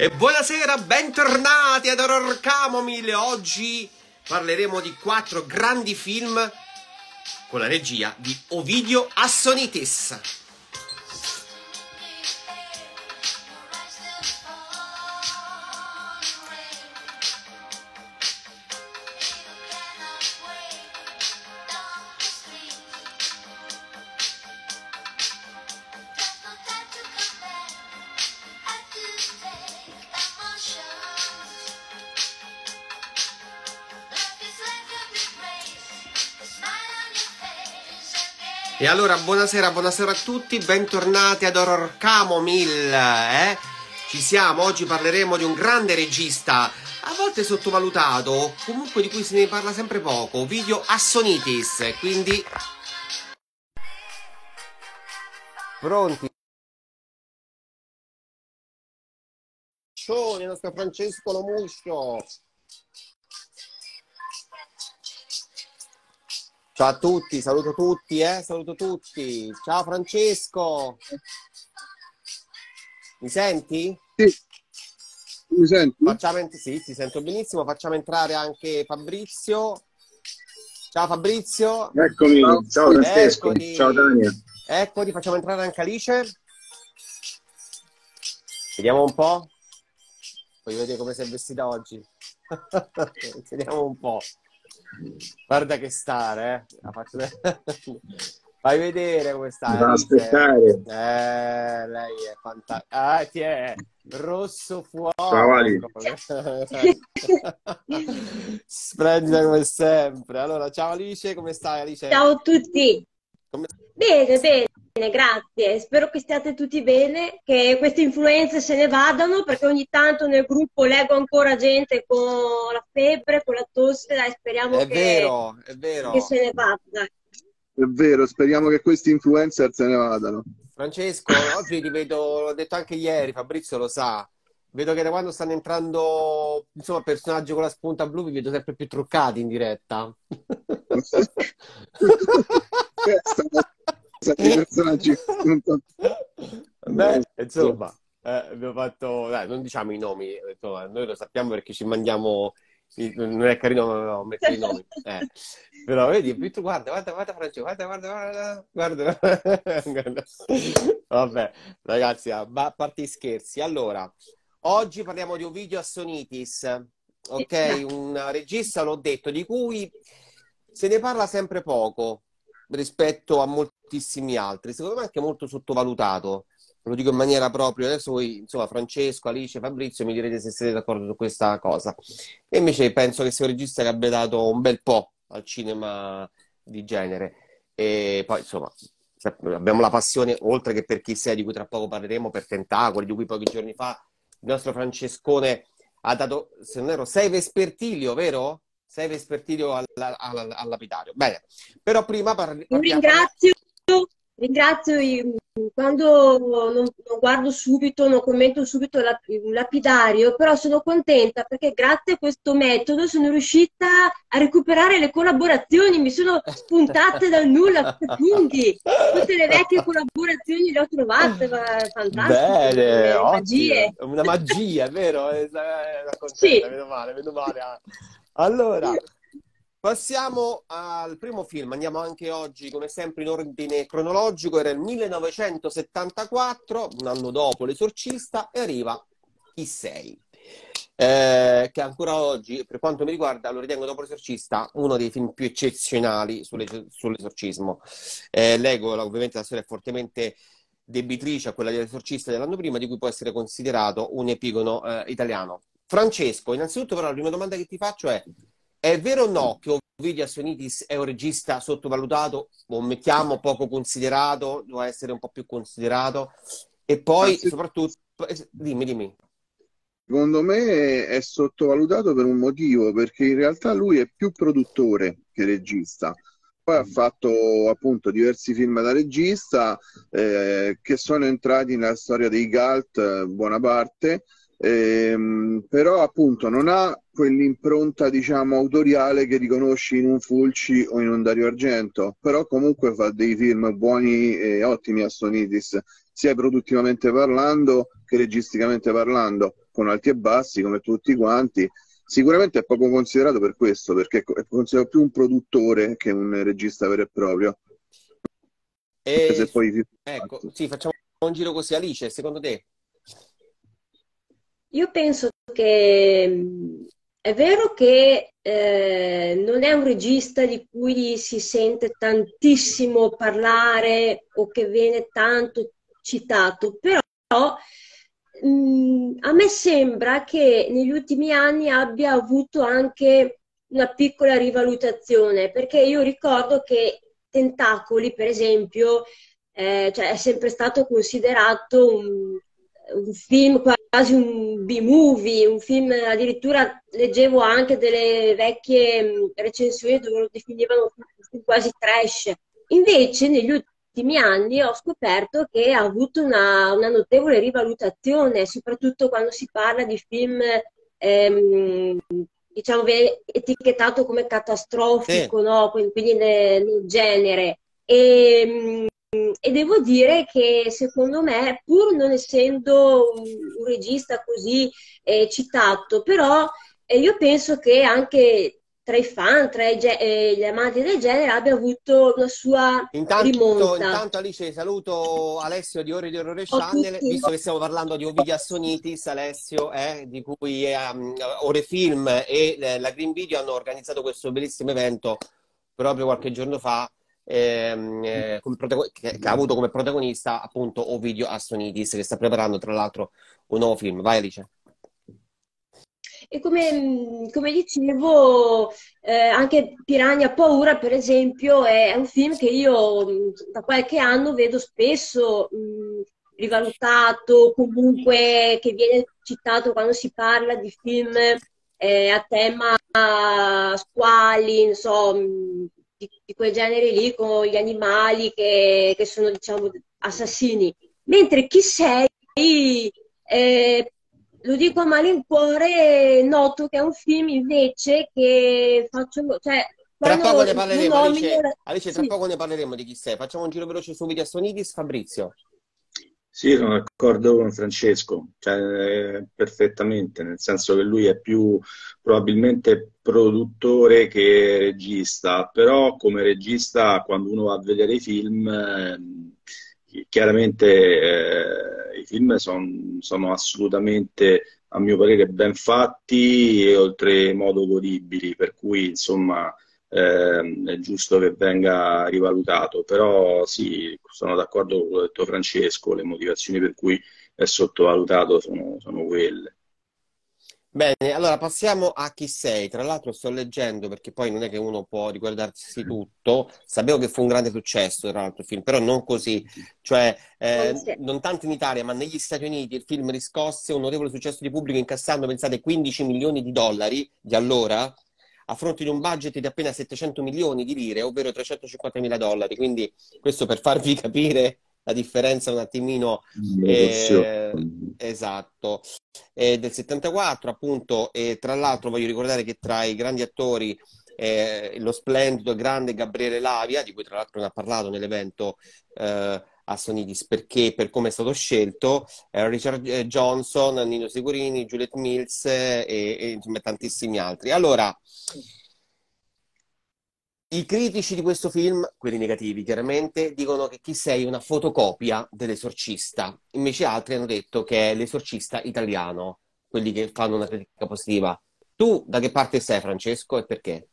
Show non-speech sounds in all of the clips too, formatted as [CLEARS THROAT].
E buonasera, bentornati ad Horror Camomile. Oggi parleremo di quattro grandi film con la regia di Ovidio Assonitis. Allora buonasera, buonasera a tutti, bentornati ad Horror Camomille. Eh? Ci siamo, oggi parleremo di un grande regista, a volte sottovalutato, comunque di cui se ne parla sempre poco, Video Assonitis. Quindi. Pronti? Ciao, il nostro Francesco Lomuscio. Ciao a tutti, saluto tutti, eh, saluto tutti. Ciao Francesco. Mi senti? Sì. Mi senti? Facciamo, sì, ti sento benissimo. Facciamo entrare anche Fabrizio. Ciao Fabrizio. Eccomi, ciao, ciao Francesco. Eccoti. Ciao Daniel. Eccoti, facciamo entrare anche Alice. Vediamo un po'. Voglio vedere come sei vestita oggi. [LAUGHS] Vediamo un po'. Guarda che stare, eh. Faccio... [LAUGHS] Fai vedere come sta. Va aspettare. Eh, lei è fantastica. Ah, ti è rosso fuori. Ciao Ali. [LAUGHS] Splendida come sempre. Allora, ciao Alice, come stai Alice? Ciao a tutti. Come... Bene, bene. Grazie, spero che stiate tutti bene, che queste influenze se ne vadano perché ogni tanto nel gruppo leggo ancora gente con la febbre, con la tosse, dai, speriamo è che, vero, è vero. che se ne vada. È vero, speriamo che questi influencer se ne vadano. Francesco, oggi ti vedo, l'ho detto anche ieri, Fabrizio lo sa, vedo che da quando stanno entrando insomma personaggi con la spunta blu vi vedo sempre più truccati in diretta. [LAUGHS] personaggi Beh, insomma eh, abbiamo fatto dai, non diciamo i nomi insomma, noi lo sappiamo perché ci mandiamo non è carino no, mettere i nomi eh. però vedi Pietro, guarda guarda guarda Francesco guarda guarda guarda guarda. [LAUGHS] Vabbè ragazzi a parte i scherzi. Allora oggi parliamo di un video a Sonitis ok? Un regista l'ho detto di cui se ne parla sempre poco rispetto a moltissimi altri. Secondo me anche molto sottovalutato. Lo dico in maniera propria. Adesso voi, insomma, Francesco, Alice, Fabrizio, mi direte se siete d'accordo su questa cosa. E invece penso che sia un regista che abbia dato un bel po' al cinema di genere. E poi, insomma, abbiamo la passione, oltre che per chi sei, di cui tra poco parleremo, per Tentacoli, di cui pochi giorni fa il nostro Francescone ha dato, se non ero, sei Vespertilio, vero? sei Vespertilio al, al, al, al, lapidario. Bene, però prima parli, Ringrazio, ringrazio i, quando non, non, guardo subito, non commento subito il lapidario, però sono contenta perché grazie a questo metodo sono riuscita a recuperare le collaborazioni, mi sono spuntate dal nulla, quindi tutte le vecchie collaborazioni le ho trovate, fantastiche. Bene, magie. Una magia, è vero? È, contenta, sì. vedo male, vedo male. Allora, passiamo al primo film. Andiamo anche oggi, come sempre, in ordine cronologico. Era il 1974, un anno dopo L'Esorcista, e arriva Chi sei? Eh, che ancora oggi, per quanto mi riguarda, lo ritengo dopo L'Esorcista uno dei film più eccezionali sull'esorcismo. Eh, leggo, ovviamente, la storia fortemente debitrice a quella dell'Esorcista dell'anno prima, di cui può essere considerato un epigono eh, italiano. Francesco, innanzitutto però la prima domanda che ti faccio è è vero o no che Ovidio Assonitis è un regista sottovalutato o mettiamo poco considerato, doveva essere un po' più considerato e poi ah, sì. soprattutto dimmi dimmi Secondo me è sottovalutato per un motivo, perché in realtà lui è più produttore che regista. Poi ha fatto appunto diversi film da regista eh, che sono entrati nella storia dei Galt, buona parte, Ehm, però appunto non ha quell'impronta diciamo autoriale che riconosci in un Fulci o in un Dario Argento però comunque fa dei film buoni e ottimi a Sonitis sia produttivamente parlando che registicamente parlando, con alti e bassi come tutti quanti. Sicuramente è poco considerato per questo, perché è considerato più un produttore che un regista vero e proprio. E... Poi... Ecco, sì, facciamo un giro così. Alice, secondo te? Io penso che è vero che eh, non è un regista di cui si sente tantissimo parlare o che viene tanto citato, però mh, mm, a me sembra che negli ultimi anni abbia avuto anche una piccola rivalutazione, perché io ricordo che Tentacoli, per esempio, eh, cioè è sempre stato considerato un, un film quasi un B-movie, un film, addirittura leggevo anche delle vecchie recensioni dove lo definivano quasi trash. Invece negli ultimi anni ho scoperto che ha avuto una, una notevole rivalutazione, soprattutto quando si parla di film ehm, diciamo etichettato come catastrofico, sì. no? quindi nel, nel genere. E, e devo dire che secondo me, pur non essendo un, un regista così eh, citato, però eh, io penso che anche tra i fan, tra i, eh, gli amanti del genere, abbia avuto una sua intanto, rimonta. Intanto Alice, saluto Alessio di Ore di Orrore Channel, visto che stiamo parlando di Ovidia Assonitis, Alessio, eh, di cui um, Ore Film e eh, la Green Video hanno organizzato questo bellissimo evento proprio qualche giorno fa ehm, eh, che, che, ha avuto come protagonista appunto Ovidio Astonidis che sta preparando tra l'altro un nuovo film. Vai Alice. E come, come dicevo, eh, anche Piranha Paura, per esempio, è un film che io da qualche anno vedo spesso mh, rivalutato, comunque che viene citato quando si parla di film eh, a tema squali, non so, di, di quel genere lì con gli animali che, che sono diciamo assassini. Mentre chi sei, eh, lo dico a malincuore, noto che è un film invece che faccio... Cioè, tra poco ne parleremo, Alice, Alice, tra sì. poco ne parleremo di chi sei. Facciamo un giro veloce su Video Sonidis, Fabrizio. Sì, sono d'accordo con Francesco, cioè, perfettamente, nel senso che lui è più probabilmente produttore che regista, però come regista quando uno va a vedere i film, eh, chiaramente eh, i film son, sono assolutamente, a mio parere, ben fatti e oltremodo godibili, per cui insomma eh, è giusto che venga rivalutato, però sì, sono d'accordo con quello detto Francesco, le motivazioni per cui è sottovalutato sono, sono quelle. Bene, allora passiamo a chi sei. Tra l'altro sto leggendo perché poi non è che uno può riguardarsi tutto. Sapevo che fu un grande successo, tra l'altro, il film, però non così. Cioè, eh, non tanto in Italia, ma negli Stati Uniti il film riscosse un notevole successo di pubblico incassando, pensate, 15 milioni di dollari di allora, a fronte di un budget di appena 700 milioni di lire, ovvero 350 mila dollari. Quindi questo per farvi [LAUGHS] capire la differenza un attimino eh, esatto eh, del 74 appunto e tra l'altro voglio ricordare che tra i grandi attori eh, lo splendido e grande Gabriele Lavia di cui tra l'altro ne ha parlato nell'evento eh, a Sonidis perché per come è stato scelto eh, Richard eh, Johnson, Nino Sigurini, Juliette Mills e, e insomma tantissimi altri allora i critici di questo film, quelli negativi chiaramente, dicono che chi sei una fotocopia dell'esorcista, invece altri hanno detto che è l'esorcista italiano, quelli che fanno una critica positiva. Tu da che parte sei Francesco e perché?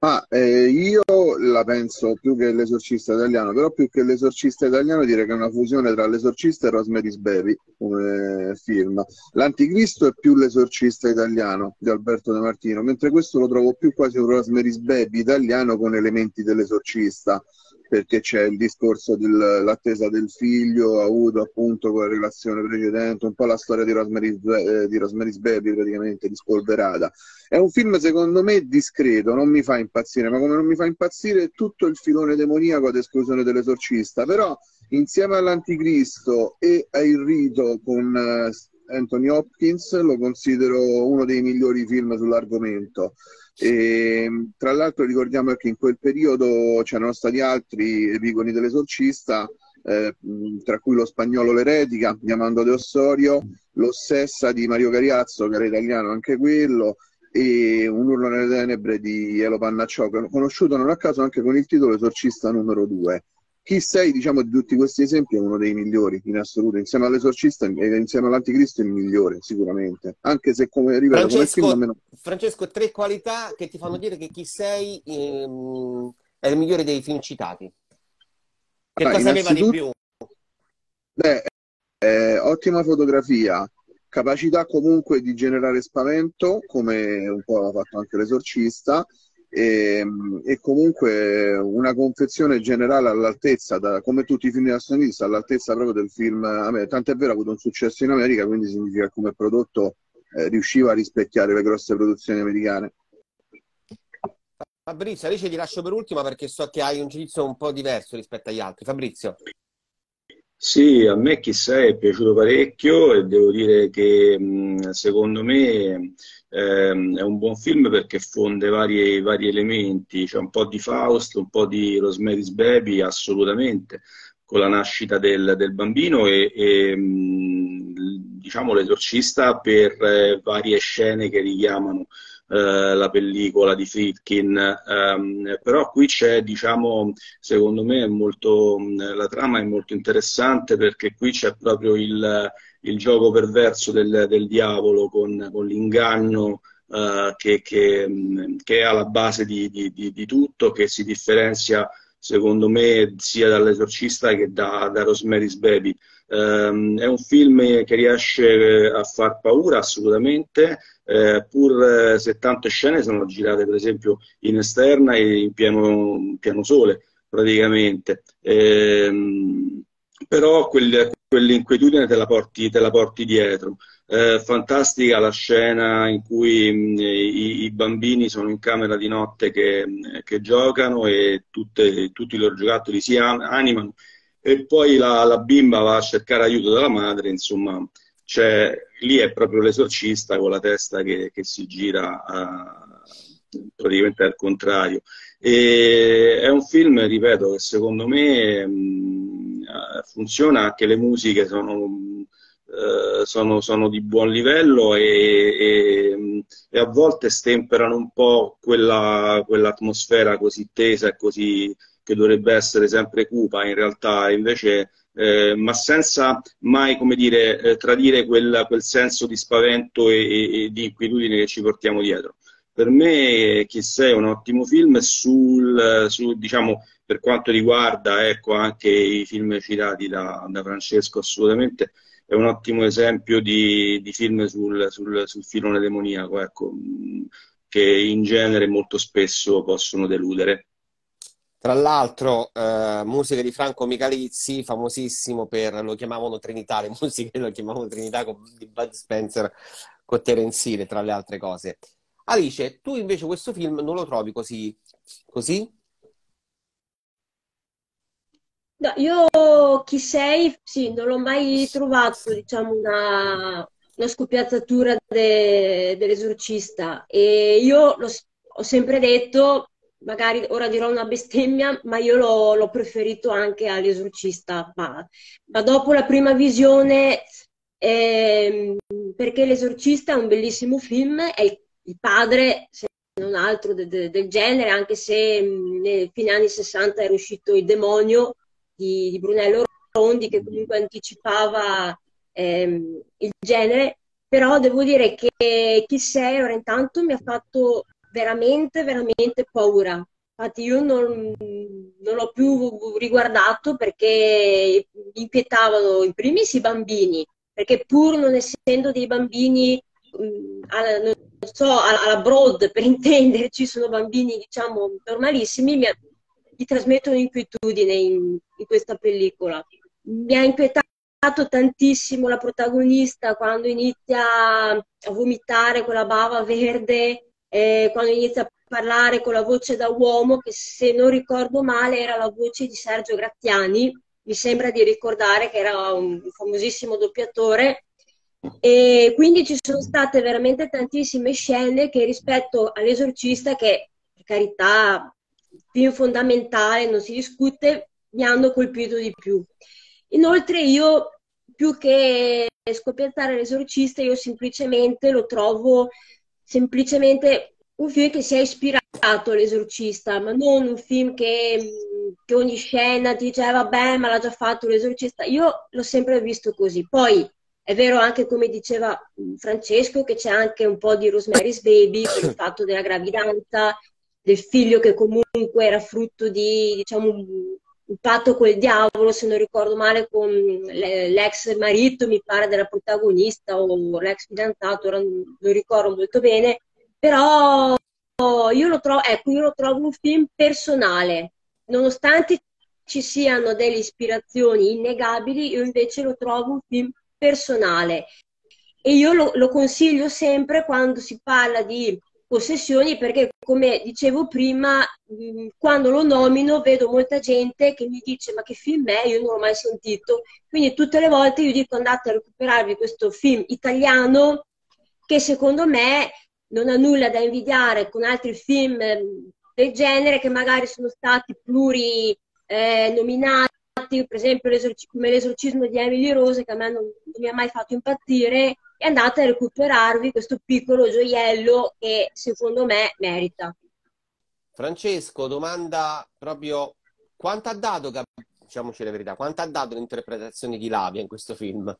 Ah, eh, io la penso più che l'esorcista italiano, però più che l'esorcista italiano direi che è una fusione tra l'esorcista e Rosemary's Baby come film. L'anticristo è più l'esorcista italiano di Alberto De Martino, mentre questo lo trovo più quasi un Rosemary's Baby italiano con elementi dell'esorcista perché c'è il discorso dell'attesa del figlio avuto appunto con la relazione precedente, un po' la storia di Rosemary's, eh, di Rosemary's Baby praticamente dispolverata. È un film secondo me discreto, non mi fa impazzire, ma come non mi fa impazzire tutto il filone demoniaco ad esclusione dell'esorcista, però insieme all'Anticristo e a Il Rito con uh, Anthony Hopkins lo considero uno dei migliori film sull'argomento. E, tra l'altro ricordiamo che in quel periodo c'erano stati altri epigoni dell'esorcista, eh, tra cui lo spagnolo L'Eretica di Amando De Ossorio, L'Ossessa di Mario Cariazzo, che era italiano anche quello, e Un urlo nelle tenebre di Elo Pannacciò, conosciuto non a caso anche con il titolo Esorcista numero 2. Chi sei, diciamo, di tutti questi esempi è uno dei migliori in assoluto, insieme all'Esorcista e insieme all'Anticristo è il migliore sicuramente, anche se come ripeto, Francesco, come film meno... Francesco, tre qualità che ti fanno dire che Chi sei ehm, è il migliore dei film citati. Che Ah, cosa aveva di più? Beh, eh, ottima fotografia, capacità comunque di generare spavento, come un po' ha fatto anche l'esorcista, e, e comunque una confezione generale all'altezza, da- come tutti i film di Aston Willis, all'altezza proprio del film, Amer- tant'è vero ha avuto un successo in America, quindi significa che come prodotto eh, riusciva a rispecchiare le grosse produzioni americane. Fabrizio, Alice ti lascio per ultima perché so che hai un giudizio un po' diverso rispetto agli altri. Fabrizio, Sì, a me chissà è piaciuto parecchio e devo dire che secondo me ehm, è un buon film perché fonde vari, vari elementi, c'è un po' di Faust, un po' di Rosemary's Baby, assolutamente, con la nascita del, del bambino e, e, diciamo l'esorcista per eh, varie scene che richiamano eh, la pellicola di Friedkin, ehm, però qui c'è, diciamo, secondo me molto, la trama è molto interessante perché qui c'è proprio il, il gioco perverso del, del diavolo con, con l'inganno eh, che, che, che è alla base di, di, di, di tutto, che si differenzia secondo me sia dall'esorcista che da, da Rosemary's Baby. Um, è un film che riesce a far paura assolutamente, eh, pur eh, se tante scene sono girate per esempio in esterna e in pieno, in sole praticamente. Ehm, però quel, quell'inquietudine te la porti, te la porti dietro. Eh, fantastica la scena in cui mh, i, i, bambini sono in camera di notte che, che giocano e tutte, tutti i loro giocattoli si animano e poi la, la, bimba va a cercare aiuto dalla madre, insomma, cioè, lì è proprio l'esorcista con la testa che, che si gira uh, praticamente al contrario. E è un film, ripeto, che secondo me mh, funziona, anche le musiche sono Uh, sono, sono, di buon livello e, e, e, a volte stemperano un po' quella, quell'atmosfera così tesa e così che dovrebbe essere sempre cupa in realtà invece eh, ma senza mai come dire eh, tradire quel, quel, senso di spavento e, e, di inquietudine che ci portiamo dietro per me Chi sei è un ottimo film sul, su, diciamo per quanto riguarda ecco, anche i film citati da, da Francesco assolutamente è un ottimo esempio di, di film sul, sul, sul, filone demoniaco, ecco, che in genere molto spesso possono deludere. Tra l'altro, eh, musiche di Franco Michalizzi, famosissimo per, lo chiamavano Trinità, le [LAUGHS] musiche lo chiamavano Trinità con, di Bud Spencer con Terence tra le altre cose. Alice, tu invece questo film non lo trovi così? così? No, io chi sei, sì, non l'ho mai trovato, diciamo, una, una scoppiazzatura de, dell'esorcista. E io lo, ho sempre detto, magari ora dirò una bestemmia, ma io l'ho, l'ho preferito anche all'esorcista. Ma, ma, dopo la prima visione, eh, perché l'esorcista è un bellissimo film, è il, padre, se non altro, de, de, del genere, anche se nei fine anni 60 era uscito Il demonio di, di Brunello Rondi che comunque anticipava ehm, il genere, però devo dire che chi sei ora intanto mi ha fatto veramente, veramente paura. Infatti io non, non l'ho più riguardato perché mi inquietavano in primis i bambini, perché pur non essendo dei bambini, mh, alla, non so, alla broad per [LAUGHS] intenderci, sono bambini diciamo normalissimi, mi, gli trasmettono inquietudine in, in, questa pellicola. Mi ha inquietato tantissimo la protagonista quando inizia a vomitare con la bava verde, eh, quando inizia a parlare con la voce da uomo, che se non ricordo male era la voce di Sergio Grattiani, mi sembra di ricordare che era un famosissimo doppiatore. E quindi ci sono state veramente tantissime scene che rispetto all'esorcista, che per carità film fondamentale, non si discute, mi hanno colpito di più. Inoltre io, più che scopiazzare l'esorcista, io semplicemente lo trovo semplicemente un film che si è ispirato all'esorcista, ma non un film che, che ogni scena dice eh, vabbè ma l'ha già fatto l'esorcista. Io l'ho sempre visto così. Poi è vero anche come diceva Francesco che c'è anche un po' di Rosemary's Baby per il fatto della gravidanza, del figlio che comunque era frutto di diciamo, un, patto col diavolo, se non ricordo male, con l'ex marito, mi pare, della protagonista o l'ex fidanzato, ora non ricordo molto bene, però io lo, trovo, ecco, io lo trovo un film personale, nonostante ci siano delle ispirazioni innegabili, io invece lo trovo un film personale. E io lo, lo consiglio sempre quando si parla di possessioni perché come dicevo prima quando lo nomino vedo molta gente che mi dice ma che film è? Io non l'ho mai sentito. Quindi tutte le volte io dico andate a recuperarvi questo film italiano che secondo me non ha nulla da invidiare con altri film del genere che magari sono stati pluri eh, nominati per esempio come l'esorcismo di Emily Rose che a me non, non mi ha mai fatto impazzire e andate a recuperarvi questo piccolo gioiello che secondo me merita. Francesco, domanda proprio quanto ha dato, diciamoci la verità, quanto ha dato l'interpretazione di Lavia in questo film?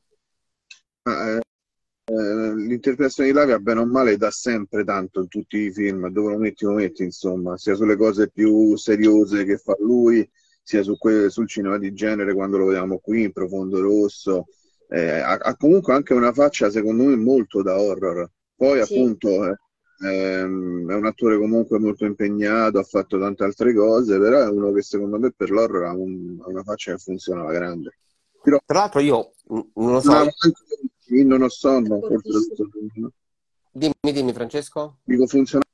Ah, eh, eh, l'interpretazione di Lavia, bene o male, dà sempre tanto in tutti i film, dove lo metti lo metti, insomma, sia sulle cose più seriose che fa lui, sia su que- sul cinema di genere quando lo vediamo qui in Profondo Rosso, eh, ha, ha, comunque anche una faccia secondo me molto da horror. Poi sì. appunto eh, ehm, è un attore comunque molto impegnato, ha fatto tante altre cose, però è uno che secondo me per l'horror ha, un, ha una faccia che funziona alla grande. Però, Tra l'altro io non lo so. Io non ho sonno. Dimmi, dimmi Francesco. Dico funzionava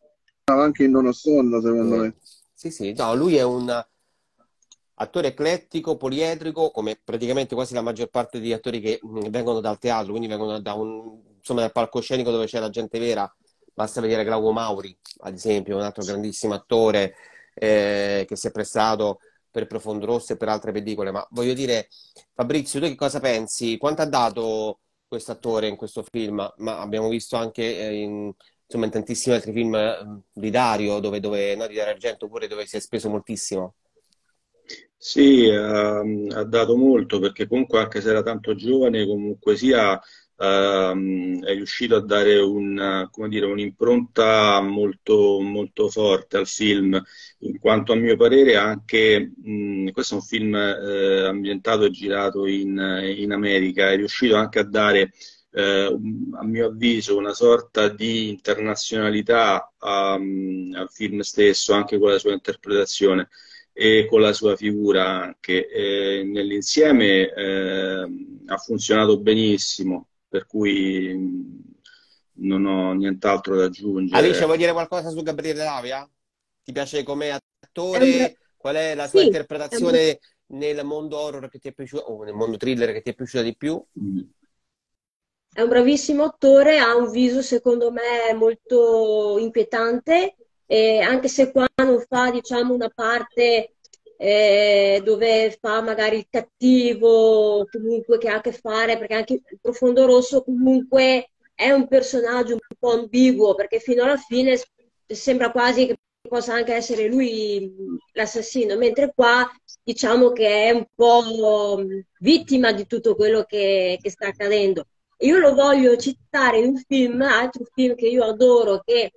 anche in non ho sonno secondo me. Sì, sì, no, lui è un attore eclettico, poliedrico, come praticamente quasi la maggior parte degli attori che mm, vengono dal teatro, quindi vengono da un, insomma, dal palcoscenico dove c'è la gente vera. Basta vedere Glauco Mauri, ad esempio, un altro grandissimo attore eh, che si è prestato per Profondo Rosso e per altre pellicole. Ma voglio dire, Fabrizio, tu che cosa pensi? Quanto ha dato questo attore in questo film? Ma abbiamo visto anche eh, in, insomma, in tantissimi altri film mm, di Dario, dove, dove no, di Dario Argento pure, dove si è speso moltissimo. Sì, ha, ha dato molto perché comunque anche se era tanto giovane, comunque sia Uh, è riuscito a dare un, dire, un'impronta molto, molto, forte al film, in quanto a mio parere anche, mh, questo è un film eh, ambientato e girato in, in, America, è riuscito anche a dare, eh, a mio avviso, una sorta di internazionalità a, al film stesso, anche con la sua interpretazione e con la sua figura anche. Eh, nell'insieme eh, ha funzionato benissimo, per cui non ho nient'altto da aggiungere. Alice, vuoi dire qualcosa su Gabriele Lavia? Ti piace come attore? Qual è la sua sì, interpretazione nel mondo horror che ti è piaciuto, o nel mondo thriller che ti è piaciuta di più? Mm. È un bravissimo attore, ha un viso secondo me molto inquietante e anche se qua non fa diciamo una parte eh, dove fa magari il cattivo comunque che ha a che fare perché anche il profondo rosso comunque è un personaggio un po' ambiguo perché fino alla fine sembra quasi che possa anche essere lui l'assassino. Mentre qua diciamo che è un po' vittima di tutto quello che, che sta accadendo. Io lo voglio citare in un film altro film che io adoro che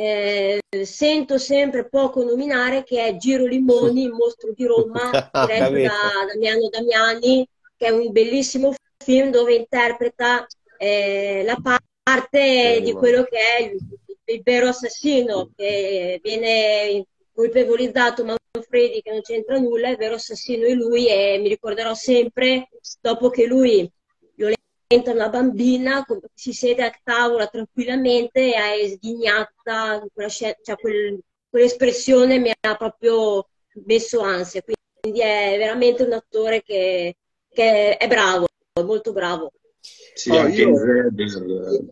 eh, sento sempre poco nominare che è Giro Limoni, il [LAUGHS] mostro di Roma, diretto da Damiano Damiani, che è un bellissimo film dove interpreta eh, la parte di quello che è il, il, vero assassino, che viene colpevolizzato Manfredi che non c'entra nulla, il vero assassino è lui e mi ricorderò sempre, dopo che lui entra una bambina, si siede a tavola tranquillamente e è sghignata, cioè quel, quell'espressione mi ha proprio messo ansia, quindi è veramente un attore che, che è bravo, è molto bravo. Sì, oh, anche io... Zeder,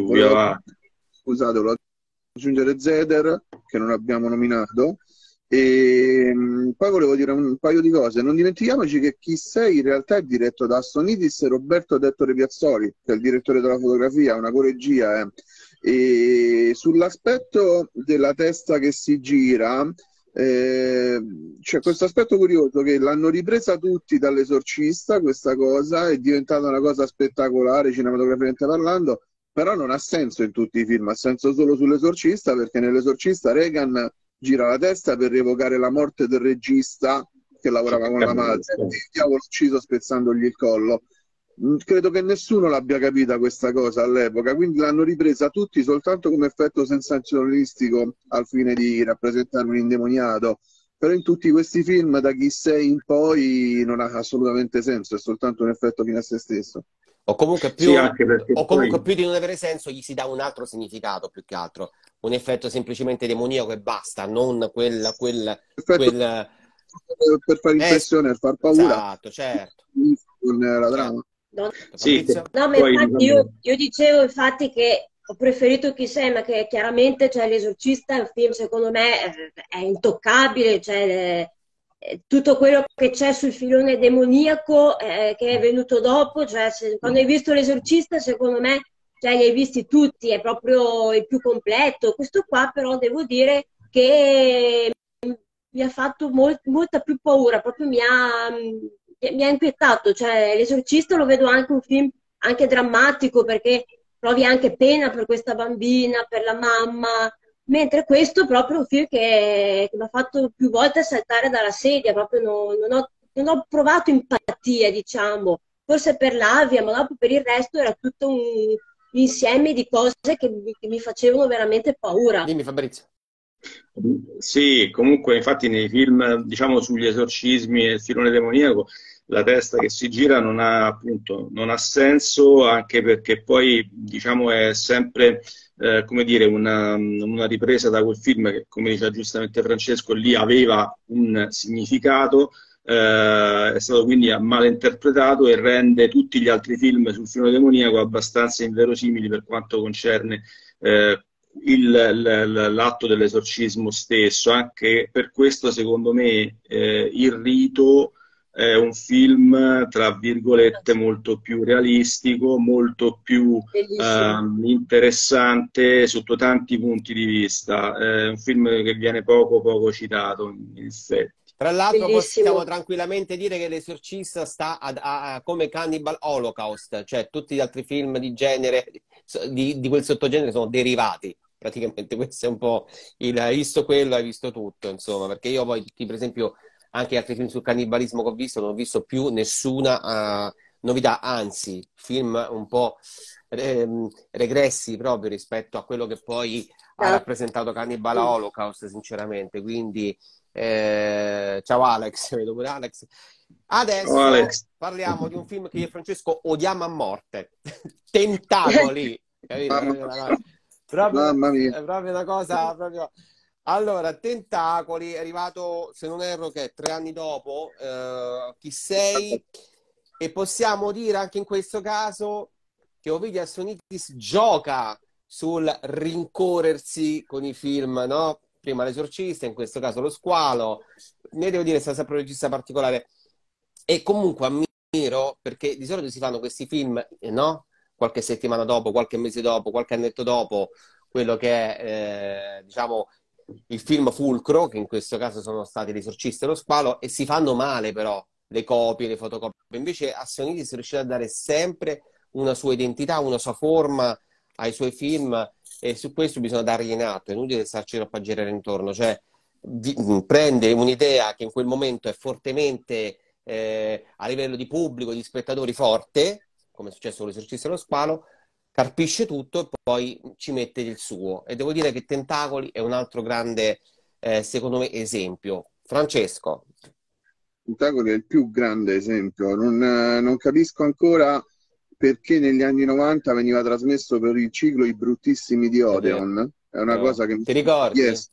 volevo... Scusate, volevo aggiungere Zeder, che non abbiamo nominato, E mm, poi volevo dire un paio di cose. Non dimentichiamoci che Chi sei in realtà è diretto da Astonidis e Roberto Dettore Piazzoli, che è il direttore della fotografia, una coregia. Eh. E sull'aspetto della testa che si gira, eh, c'è questo aspetto curioso che l'hanno ripresa tutti dall'esorcista, questa cosa è diventata una cosa spettacolare cinematograficamente parlando, però non ha senso in tutti i film, ha senso solo sull'esorcista perché nell'esorcista Reagan gira la testa per rievocare la morte del regista che lavorava con la madre, il diavolo ucciso spezzandogli il collo. Mm, credo che nessuno l'abbia capita questa cosa all'epoca, quindi l'hanno ripresa tutti soltanto come effetto sensazionalistico al fine di rappresentare un indemoniato. Però in tutti questi film, da chi sei in poi, non ha assolutamente senso, è soltanto un effetto fine a se stesso. O comunque, più, sì, o comunque poi... più di non avere senso, gli si dà un altro significato più che altro un effetto semplicemente demoniaco e basta, non quel... quel, quel... Per fare eh, impressione, eh, per far paura. Esatto, certo. Con la drama. No, sì, no ma infatti io, io, dicevo infatti che ho preferito Chi sei, ma che chiaramente cioè, L'esorcista è un film secondo me eh, è intoccabile, cioè, eh, tutto quello che c'è sul filone demoniaco eh, che è venuto dopo, cioè, se, quando hai visto L'esorcista secondo me cioè li hai visti tutti, è proprio il più completo. Questo qua però devo dire che mi ha fatto molt, molta più paura, proprio mi ha, mi ha inquietato. Cioè, L'esorcista lo vedo anche un film anche drammatico perché provi anche pena per questa bambina, per la mamma, mentre questo è proprio un film che, che mi ha fatto più volte saltare dalla sedia, proprio non, non, ho, non ho provato empatia, diciamo, forse per l'Avia, ma dopo per il resto era tutto un, insieme di cose che mi, che mi facevano veramente paura. Dimmi Fabrizio. Sì, comunque infatti nei film, diciamo, sugli esorcismi e il filone demoniaco, la testa che si gira non ha, appunto, non ha senso, anche perché poi, diciamo, è sempre, eh, come dire, una, una, ripresa da quel film che, come diceva giustamente Francesco, lì aveva un significato, eh, è stato quindi mal interpretato e rende tutti gli altri film sul filone demoniaco abbastanza inverosimili per quanto concerne eh, l'atto dell'esorcismo stesso. Anche per questo, secondo me, eh, il rito è un film, tra virgolette, molto più realistico, molto più eh, interessante sotto tanti punti di vista. È un film che viene poco poco citato, in effetti. Tra l'altro Bellissimo. possiamo tranquillamente dire che l'esorcista sta a, a, a, come Cannibal Holocaust, cioè tutti gli altri film di genere, di, di, quel sottogenere sono derivati. Praticamente [LAUGHS] questo è un po' il hai visto quello, hai visto tutto, insomma, perché io poi, per esempio, anche altri film sul cannibalismo che ho visto, non ho visto più nessuna uh, novità, anzi, film un po' ehm, regressi proprio rispetto a quello che poi ha certo. rappresentato Cannibal Holocaust, sinceramente. Quindi eh, ciao Alex, [LAUGHS] vedo pure Alex. Adesso oh, Alex. parliamo di un film che io e Francesco odiamo a morte. [LAUGHS] Tentacoli. [LAUGHS] proprio, Mamma mia. È proprio una cosa proprio... Allora, Tentacoli è arrivato, se non erro, che tre anni dopo, eh, chi sei? E possiamo dire anche in questo caso che Ovidio Assonitis gioca sul rincorrersi con i film, no? Prima l'esorcista, in questo caso lo squalo. Ne devo dire, sta sempre un regista particolare. E comunque ammiro, perché di solito si fanno questi film, no? Qualche settimana dopo, qualche mese dopo, qualche annetto dopo, quello che è, eh, diciamo, il film fulcro, che in questo caso sono stati l'esorcista e lo squalo, e si fanno male però le copie, le fotocopie. Invece Assioniti si riuscita a dare sempre una sua identità, una sua forma ai suoi film e su questo bisogna dargli in atto, è inutile starci a girare intorno, cioè mm, prende un'idea che in quel momento è fortemente eh, a livello di pubblico, di spettatori forte, come è successo con l'esercizio dello squalo, carpisce tutto e poi ci mette il suo. E devo dire che Tentacoli è un altro grande, eh, secondo me, esempio. Francesco. Tentacoli è il più grande esempio. Non, non capisco ancora perché negli anni 90 veniva trasmesso per il ciclo I bruttissimi di Odeon. È una no. cosa che Ti ricordi? Yes.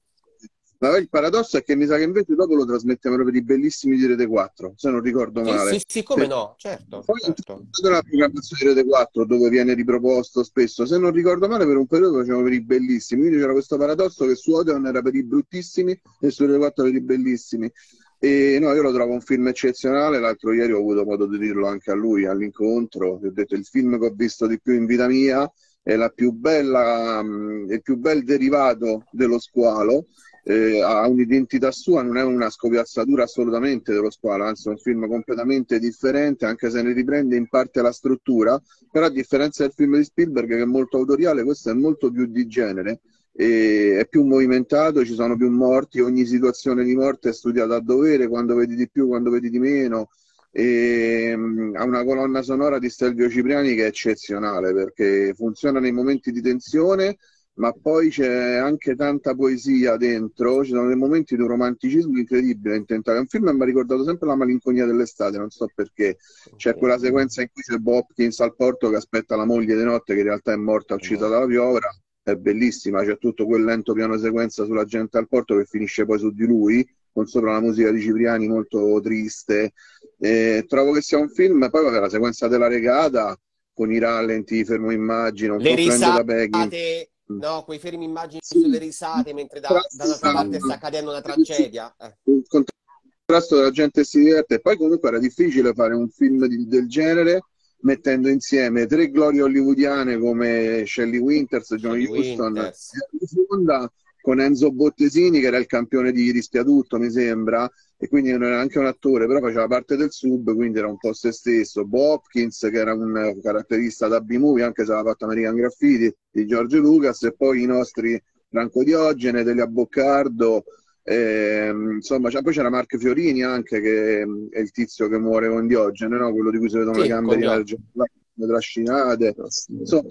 Ma il paradosso è che mi sa che invece dopo lo trasmettevano per i bellissimi di Rete 4, se non ricordo male. Sì, sì, come no, certo. Poi certo. la programmazione di Rete 4 dove viene riproposto spesso, se non ricordo male per un periodo facevano per i bellissimi, quindi c'era questo paradosso che su Odeon era per i bruttissimi e su Rete 4 per i bellissimi. E no, io lo trovo un film eccezionale. L'altro ieri ho avuto modo di dirlo anche a lui all'incontro. Gli ho detto il film che ho visto di più in vita mia è bella, il più bel derivato dello squalo eh, ha un'identità sua, non è una scopiazzatura assolutamente dello squalo, anzi è un film completamente differente, anche se ne riprende in parte la struttura, però a differenza del film di Spielberg che è molto autoriale, questo è molto più di genere, è più movimentato, ci sono più morti, ogni situazione di morte è studiata a dovere, quando vedi di più, quando vedi di meno, e, um, ha una colonna sonora di Stelvio Cipriani che è eccezionale perché funziona nei momenti di tensione ma poi c'è anche tanta poesia dentro, ci sono dei momenti di un romanticismo incredibile. È un film che mi ha ricordato sempre la malinconia dell'estate, non so perché. C'è quella sequenza in cui c'è Bob Hopkins al porto che aspetta la moglie di notte che in realtà è morta uccisa dalla piovra, è bellissima, c'è tutto quel lento piano sequenza sulla gente al porto che finisce poi su di lui, con sopra la musica di Cipriani molto triste. E trovo che sia un film, poi vabbè, la sequenza della regata con i rallenti, fermo immagine, un Le po' prende da risate, Begging. no, quei fermi immagini Sì. sulle risate mentre da, da un'altra parte sta accadendo una tragedia. Eh. il contrasto della gente si diverte e poi comunque era difficile fare un film di- del genere mettendo insieme tre glorie hollywoodiane come Shelley Winters, John Shelley Huston Winters. e Fonda con Enzo Bottesini che era il campione di Rischia Tutto mi sembra e quindi non era anche un attore però faceva parte del sub quindi era un po' se stesso Bo Hopkins che era un caratterista da B-movie anche se aveva fatto American Graffiti di George Lucas e poi i nostri Franco Diogene, Delia Boccardo Ehm, insomma, c'è- poi c'era Marco Fiorini anche, che mm, è il tizio che muore con Diogene, no? Quello di cui si vedono Sì, le gambe di. Argento trascinate. Insomma,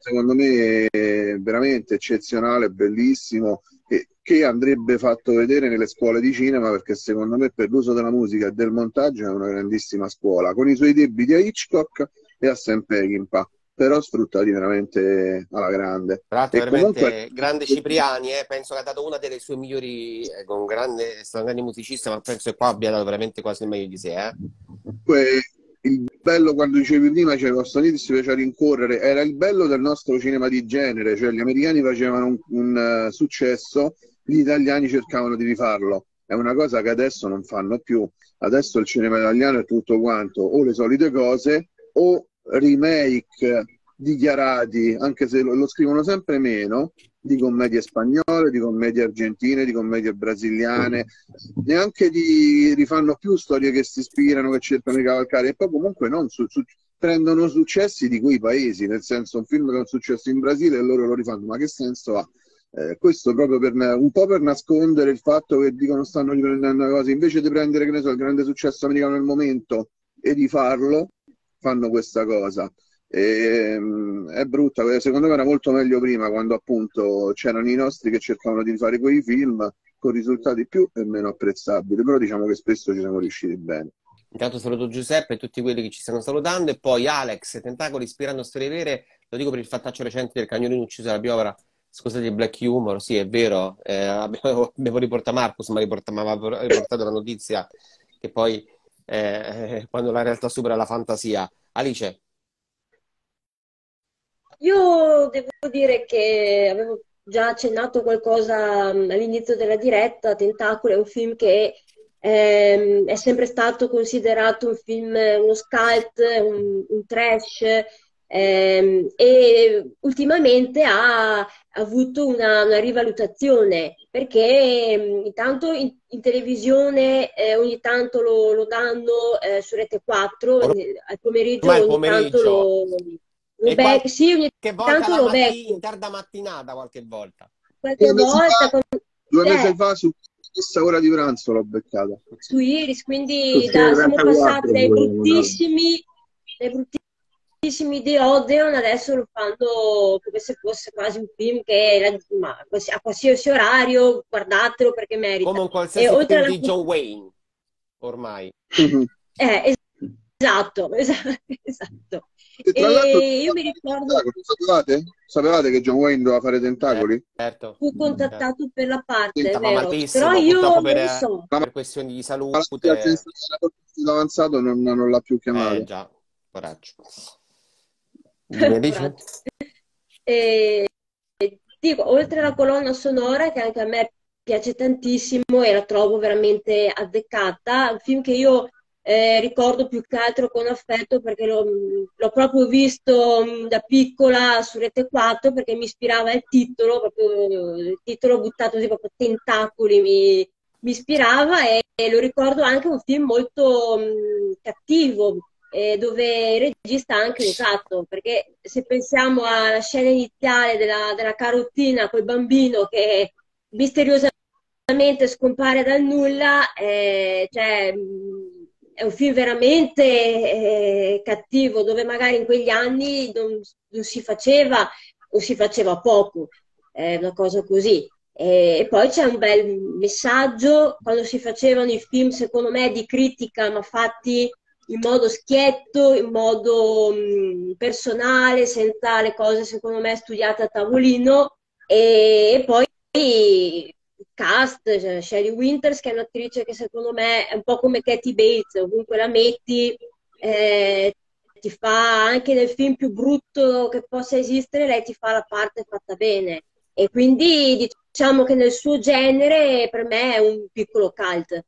secondo me è veramente eccezionale, bellissimo, e che andrebbe fatto vedere nelle scuole di cinema perché secondo me per l'uso della musica e del montaggio è una grandissima scuola, con i suoi debiti a Hitchcock e a Sam Peckinpah, però sfruttati veramente alla grande. Tra l'altro, veramente comunque- grande Cipriani, eh, penso che ha dato una delle sue migliori, eh, con grande, è stato un grande musicista, ma penso che qua abbia dato veramente quasi il meglio di sé. Eh. Il bello quando dicevi prima lo Stati Uniti si faceva rincorrere era il bello del nostro cinema di genere cioè gli americani facevano un, un, eh, successo gli italiani cercavano di rifarlo è una cosa che adesso non fanno più adesso il cinema italiano è tutto quanto o le solite cose o remake dichiarati anche se lo, lo scrivono sempre meno di commedie spagnole, di commedie argentine, di commedie brasiliane, neanche di rifanno più storie che si ispirano, che cercano di cavalcare, e poi comunque non su- su- prendono successi di quei paesi, nel senso un film che è un successo in Brasile e loro lo rifanno, ma che senso ha? Eh, questo proprio per, un po' per nascondere il fatto che dicono stanno riprendendo cose, invece di prendere che ne so, il grande successo americano nel momento e di farlo, fanno questa cosa. E, mm, è brutta, secondo me era molto meglio prima quando appunto c'erano i nostri che cercavano di fare quei film con risultati più e meno apprezzabili, però diciamo che spesso ci siamo riusciti bene. Intanto saluto Giuseppe e tutti quelli che ci stanno salutando, e poi Alex, Tentacoli ispirando storie vere, lo dico per il fattaccio recente del cagnolino ucciso alla piovra. Scusate il black humor, sì, è vero. Eh, [LAUGHS] abbiamo, abbiamo riportato Marcus, ma riporta- ma riportato la notizia che poi eh, quando la realtà supera la fantasia. Alice, Io devo dire che avevo già accennato qualcosa mh, all'inizio della diretta, Tentacolo è un film che ehm, è sempre stato considerato un film, uno cult, un, un trash, ehm, e ultimamente ha avuto una, una rivalutazione perché mh, intanto in, in televisione eh, ogni tanto lo, lo danno eh, su Rete 4, eh, al pomeriggio ogni tanto lo, lo bec- sì, ogni volta tanto lo matti- becco in tarda mattinata, qualche volta. qualche Due mesi volta fa, con- due eh, mesi fa su stessa ora di pranzo l'ho beccata. su Iris, quindi da- siamo 34 passati dai bruttissimi, dai bruttissimi di Odeon, adesso lo fanno come se fosse quasi un film che la- ma, a qualsiasi orario guardatelo perché merita. Come un E qualsiasi oltre film alla di John Wayne, ormai. Eh, esatto, [LAUGHS] esatto. esatto. E tra l'altro, io mi ricordo... Sapevate? Sapevate che John Wayne doveva fare tentacoli? Eh, certo. Fu contattato per la parte, sì, vero. Però io per, non so. per questioni di salute... Ma avanzato non, non l'ha più chiamato. Eh, già, coraggio. E, dico, oltre alla colonna sonora, che anche a me piace tantissimo e la trovo veramente azzeccata, un film che io eh, ricordo più che altro con affetto perché l'ho, l'ho proprio visto mm, da piccola su Rete 4 perché mi ispirava il titolo, proprio il titolo buttato di proprio tentacoli mi, mi ispirava e, e, lo ricordo anche un film molto mh, mm, cattivo eh, dove il regista ha anche usato perché se pensiamo alla scena iniziale della, della carottina col bambino che misteriosamente scompare dal nulla, eh, cioè, mm, è un film veramente eh, cattivo, dove magari in quegli anni non, non, si faceva o si faceva poco, è una cosa così. E, poi c'è un bel messaggio, quando si facevano i film, secondo me, di critica, ma fatti in modo schietto, in modo personale, senza le cose, secondo me, studiate a tavolino. E, e poi cast, cioè Sherry Winters che è un'attrice che secondo me è un po' come Katie Bates, ovunque la metti, eh, ti fa anche nel film più brutto che possa esistere, lei ti fa la parte fatta bene. E quindi diciamo che nel suo genere per me è un piccolo cult.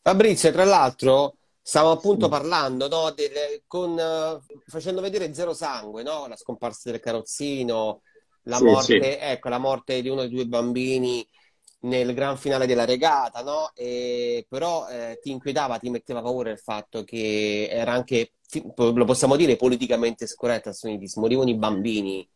Fabrizio, tra l'altro, stavo appunto parlando, no, del, con, uh, facendo vedere Zero Sangue, no? la scomparsa del carrozzino, la, sì, morte, sì. Ecco, la morte di uno dei due bambini nel gran finale della regata, no? E, però eh, ti inquietava, ti metteva paura il fatto che era anche, lo possiamo dire, politicamente scorretta a Sonitis, morivano i bambini.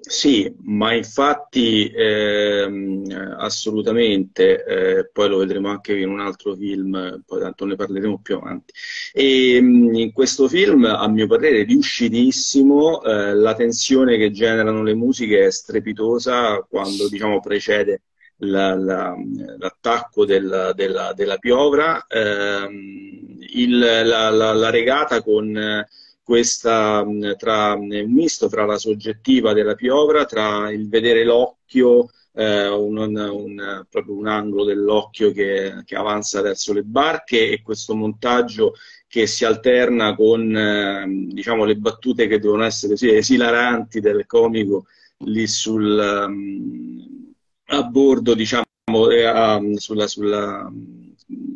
Sì, ma infatti ehm, assolutamente, eh, poi lo vedremo anche in un altro film, poi tanto ne parleremo più avanti. E ehm, in questo film, a mio parere, riuscitissimo, eh, la tensione che generano le musiche è strepitosa quando diciamo precede la, la, l'attacco del, della, della, piovra, ehm, il, la, la, regata con questa tra, un misto tra la soggettiva della piovra, tra il vedere l'occhio, eh, un, un, proprio un angolo dell'occhio che, che, avanza verso le barche e questo montaggio che si alterna con eh, diciamo, le battute che devono essere così esilaranti del comico lì sul, um, a bordo, diciamo, eh, sulla, sulla,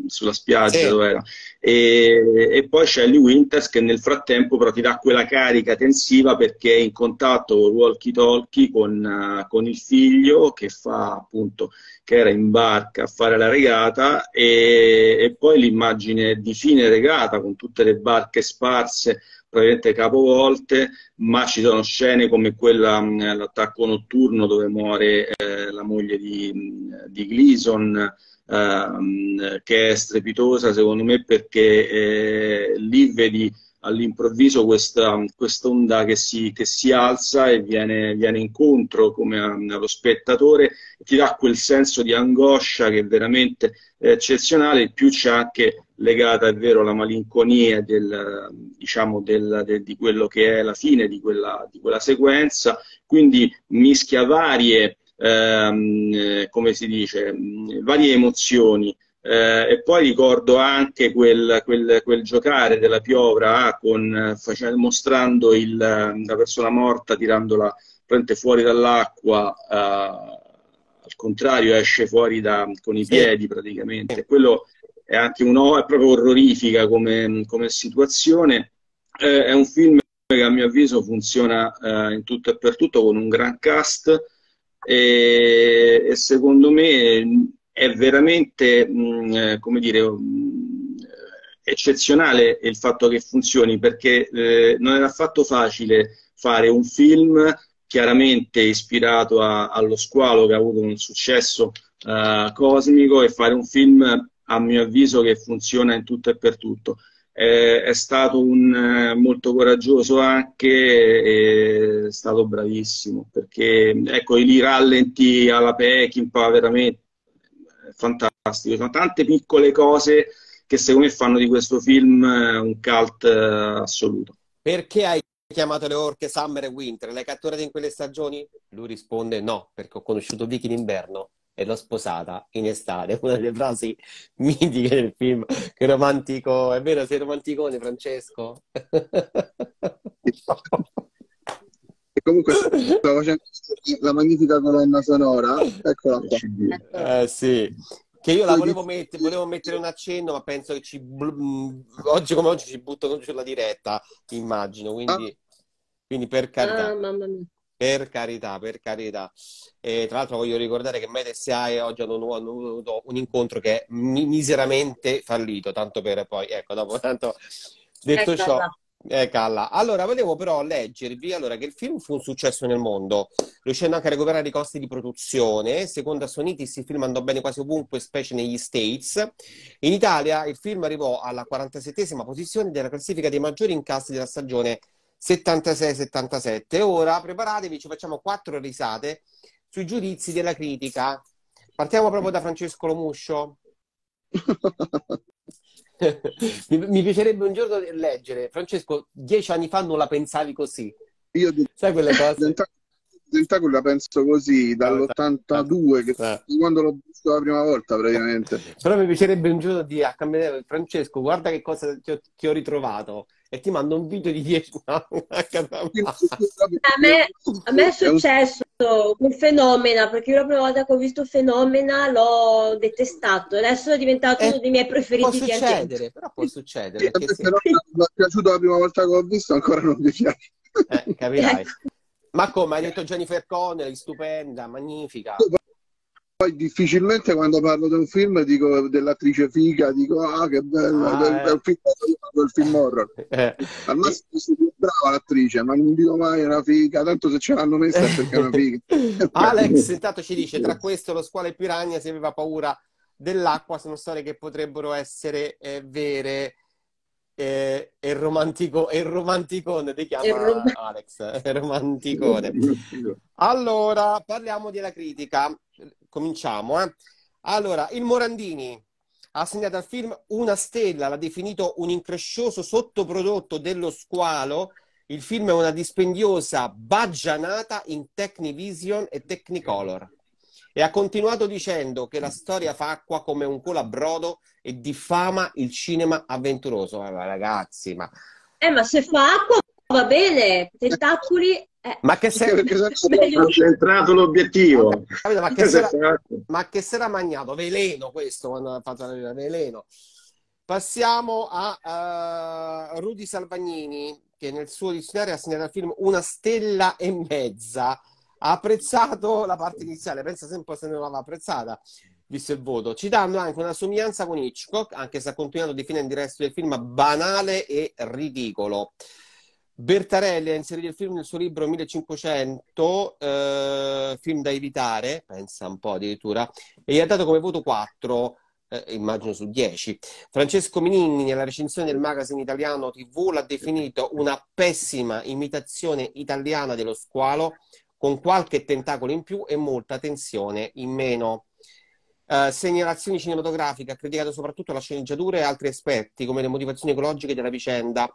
sulla, spiaggia sì. dove era. E, e, poi c'è Lee Winters che nel frattempo però ti dà quella carica tensiva perché è in contatto con walkie talkie con, uh, con il figlio che fa appunto che era in barca a fare la regata e, e poi l'immagine di fine regata con tutte le barche sparse praticamente capovolte, ma ci sono scene come quella, l'attacco notturno dove muore eh, la moglie di, di Gleason, eh, che è strepitosa secondo me perché eh, lì vedi all'improvviso questa onda che si, che si alza e viene, viene incontro come allo spettatore ti dà quel senso di angoscia che è veramente eccezionale, più c'è anche legata, è vero, alla malinconia del, diciamo, del, de, di quello che è la fine di quella, di quella sequenza, quindi mischia varie, ehm, come si dice, varie emozioni. Eh, e poi ricordo anche quel, quel, quel giocare della piovra con, facendo, mostrando il, la persona morta tirandola fuori dall'acqua, eh, al contrario esce fuori da, con i piedi praticamente. Quello è anche un, è proprio orrorifica come, come situazione. Eh, è un film che a mio avviso funziona eh, in tutto e per tutto con un gran cast e, e secondo me è veramente, mh, mm, eh, come dire, mh, mm, eccezionale il fatto che funzioni perché eh, non era affatto facile fare un film chiaramente ispirato a, allo squalo che ha avuto un successo uh, cosmico e fare un film a mio avviso che funziona in tutto e per tutto. Eh, è stato un, eh, molto coraggioso anche è stato bravissimo perché ecco i rallenti alla Peckinpah veramente fantastico, sono tante piccole cose che secondo me fanno di questo film un cult assoluto. Perché hai chiamato le orche Summer e Winter? Le hai catturate in quelle stagioni? Lui risponde no, perché ho conosciuto Vicky in inverno e l'ho sposata in estate. [LAUGHS] Una delle frasi mitiche del film. Che romantico, è vero, sei romanticone, Francesco? [LAUGHS] E comunque sto facendo la magnifica colonna sonora. Eccola qua. Eh, sì. Che io la volevo mettere, volevo mettere un accenno, ma penso che ci, oggi come oggi ci buttano giù la diretta, immagino. Quindi, ah. quindi per carità. Ah, mamma mia. Per carità, per carità. E tra l'altro voglio ricordare che Mete e oggi hanno, hanno avuto un incontro che è miseramente fallito, tanto per poi, ecco, dopo tanto detto ecco ciò, eh, Calla. Allora, volevo però leggervi allora, che il film fu un successo nel mondo, riuscendo anche a recuperare i costi di produzione. Secondo Sonitis il film andò bene quasi ovunque, specie negli States. In Italia il film arrivò alla 47esima posizione della classifica dei maggiori incassi della stagione 76-77. Ora preparatevi, ci facciamo quattro risate sui giudizi della critica. Partiamo proprio da Francesco Lomuscio. [LAUGHS] mi, mi, piacerebbe un giorno leggere. Francesco, dieci anni fa non la pensavi così. Io sai quelle cose? Tentacoli la penso così dall'82, che eh. quando l'ho visto la prima volta praticamente. Però mi piacerebbe un giorno di cambiare Francesco, guarda che cosa ti ho, ti ho ritrovato e ti mando un video di 10 [LAUGHS] anni a me, a me è successo un fenomeno, perché io la prima volta che ho visto Fenomena l'ho detestato, adesso è diventato eh, uno dei miei preferiti può succedere, però può succedere. Perché se... mi è piaciuto la prima volta che l'ho visto, ancora non mi piace. Eh, capirai. [LAUGHS] Ma come hai detto Jennifer Connelly, stupenda, magnifica. Poi difficilmente quando parlo di un film dico dell'attrice figa, dico ah che bella, ah, è, eh. un film, il film horror. Eh. Al massimo è brava l'attrice, ma non dico mai una figa, tanto se ce l'hanno messa è perché è una figa. [LAUGHS] Alex [LAUGHS] intanto ci dice, tra questo lo squalo e piranha si aveva paura dell'acqua, sono storie che potrebbero essere eh, vere e, e, romantico, e romanticone ti chiama rom- Alex è romanticone [LAUGHS] allora parliamo della critica cominciamo eh. allora il Morandini ha assegnato al film una stella l'ha definito un increscioso sottoprodotto dello squalo il film è una dispendiosa baggianata in Technivision e Technicolor e ha continuato dicendo che la storia fa acqua come un culo a brodo e diffama il cinema avventuroso. Eh, ragazzi, ma... Eh, ma se fa acqua va bene, tentacoli... Eh. Ma che se... [LAUGHS] ha centrato l'obiettivo. Ma che, sera... ma che era magnato? Veleno questo quando ha fatto la veleno. Passiamo a uh, Rudy Salvagnini, che nel suo dizionario ha segnato al film una stella e mezza ha apprezzato la parte iniziale, pensa sempre se non l'aveva apprezzata, visto il voto. Ci danno anche una somiglianza con Hitchcock, anche se ha continuato a definire il resto del film banale e ridicolo. Bertarelli ha inserito il film nel suo libro 1500, eh, film da evitare, pensa un po' addirittura, e gli ha dato come voto 4, eh, immagino su 10. Francesco Minini, nella recensione del magazine italiano TV, l'ha definito una pessima imitazione italiana dello squalo, con qualche tentacolo in più e molta tensione in meno. Uh, segnalazioni cinematografiche, ha criticato soprattutto la sceneggiatura e altri esperti, come le motivazioni ecologiche della vicenda.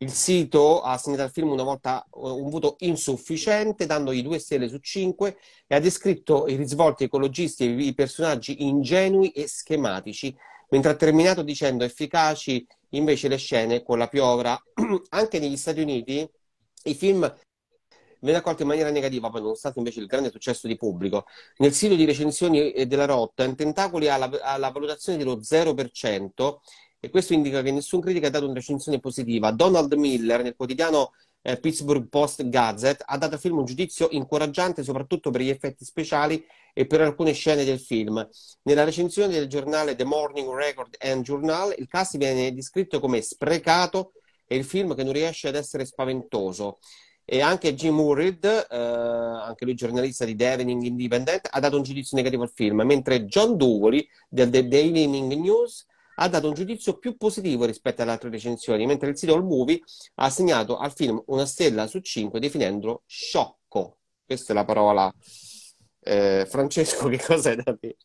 Il sito ha assegnato al film una volta un voto insufficiente, dandogli due stelle su cinque, e ha descritto i risvolti ecologisti e i personaggi ingenui e schematici, mentre ha terminato dicendo efficaci invece le scene con la piovra. [CLEARS THROAT] Anche negli Stati Uniti i film viene accolto in maniera negativa, poi nonostante invece il grande successo di pubblico. Nel sito di recensioni della Rotten, Tentacoli ha la, ha la valutazione dello 0%, e questo indica che nessun critico ha dato una recensione positiva. Donald Miller, nel quotidiano eh, Pittsburgh Post Gazette, ha dato al film un giudizio incoraggiante soprattutto per gli effetti speciali e per alcune scene del film. Nella recensione del giornale The Morning Record and Journal, il cast viene descritto come sprecato e il film che non riesce ad essere spaventoso. E anche Jim Murrid, eh, anche lui giornalista di The Evening Independent, ha dato un giudizio negativo al film, mentre John Dugoli del The Daily Evening News ha dato un giudizio più positivo rispetto alle altre recensioni, mentre il sito All Movie ha assegnato al film una stella su cinque definendolo sciocco. Questa è la parola. Eh, Francesco, che hai da dire?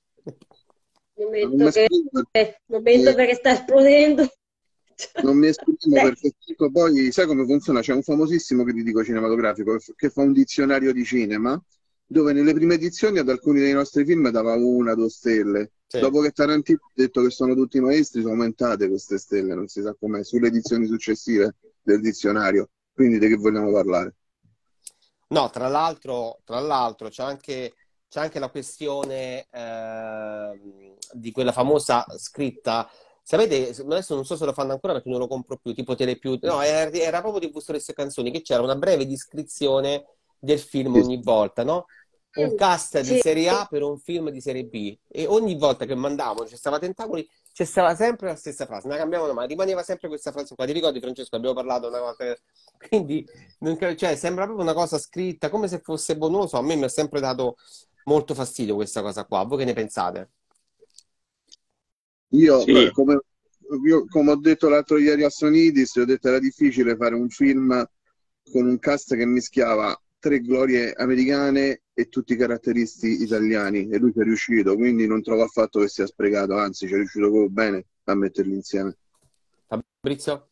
momento, che, perché... momento perché sta esplodendo. Non mi esprimo perché poi sai come funziona? C'è un famosissimo critico cinematografico che fa un dizionario di cinema dove nelle prime edizioni ad alcuni dei nostri film dava una, due stelle. Sì. Dopo che Tarantino ha detto che sono tutti maestri, sono aumentate queste stelle, non si sa com'è, sulle edizioni successive del dizionario. Quindi di che vogliamo parlare? No, tra l'altro, tra l'altro c'è anche c'è anche la questione eh, di quella famosa scritta. Sapete, adesso non so se lo fanno ancora perché non lo compro più, tipo Telepiù. No, era, era proprio di Bustoresse Canzoni, che c'era una breve descrizione del film ogni volta, no? Un cast di serie A per un film di serie B. E ogni volta che mandavano, c'è stava Tentacoli, c'è stava sempre la stessa frase, non cambiavano mai, rimaneva sempre questa frase qua. Ti ricordi, Francesco? Abbiamo parlato una volta. [LAUGHS] Quindi, cioè, sembra proprio una cosa scritta, come se fosse, boh, non lo so, a me mi ha sempre dato molto fastidio questa cosa qua. Voi che ne pensate? Io, sì. come, io come, ho detto l'altro ieri a Sonidis, ho detto era difficile fare un film con un cast che mischiava tre glorie americane e tutti i caratteristi italiani e lui ci è riuscito, quindi non trovo affatto che sia sprecato, anzi ci è riuscito proprio bene a metterli insieme. Fabrizio?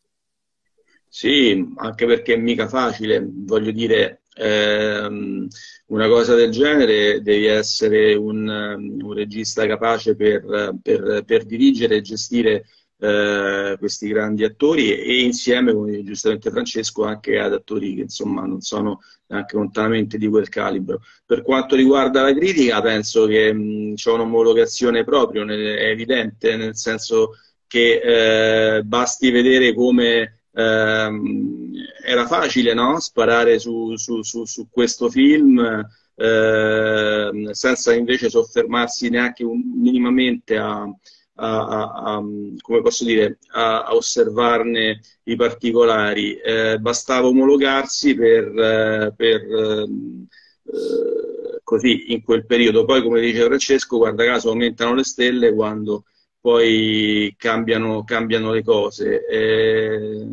Sì, anche perché è mica facile, voglio dire, ehm, una cosa del genere devi essere un, un regista capace per, per, per dirigere e gestire eh, questi grandi attori e, insieme, come giustamente Francesco, anche ad attori che insomma non sono neanche lontanamente di quel calibro. Per quanto riguarda la critica, penso che c'è un'omologazione proprio, è evidente, nel senso che eh, basti vedere come ehm, era facile no? sparare su, su, su, su, questo film eh, senza invece soffermarsi neanche un, minimamente a, a, a, a, come posso dire, a, osservarne i particolari. Eh, bastava omologarsi per, eh, per ehm, eh, così in quel periodo. Poi, come dice Francesco, guarda caso aumentano le stelle quando poi cambiano, cambiano le cose. Eh,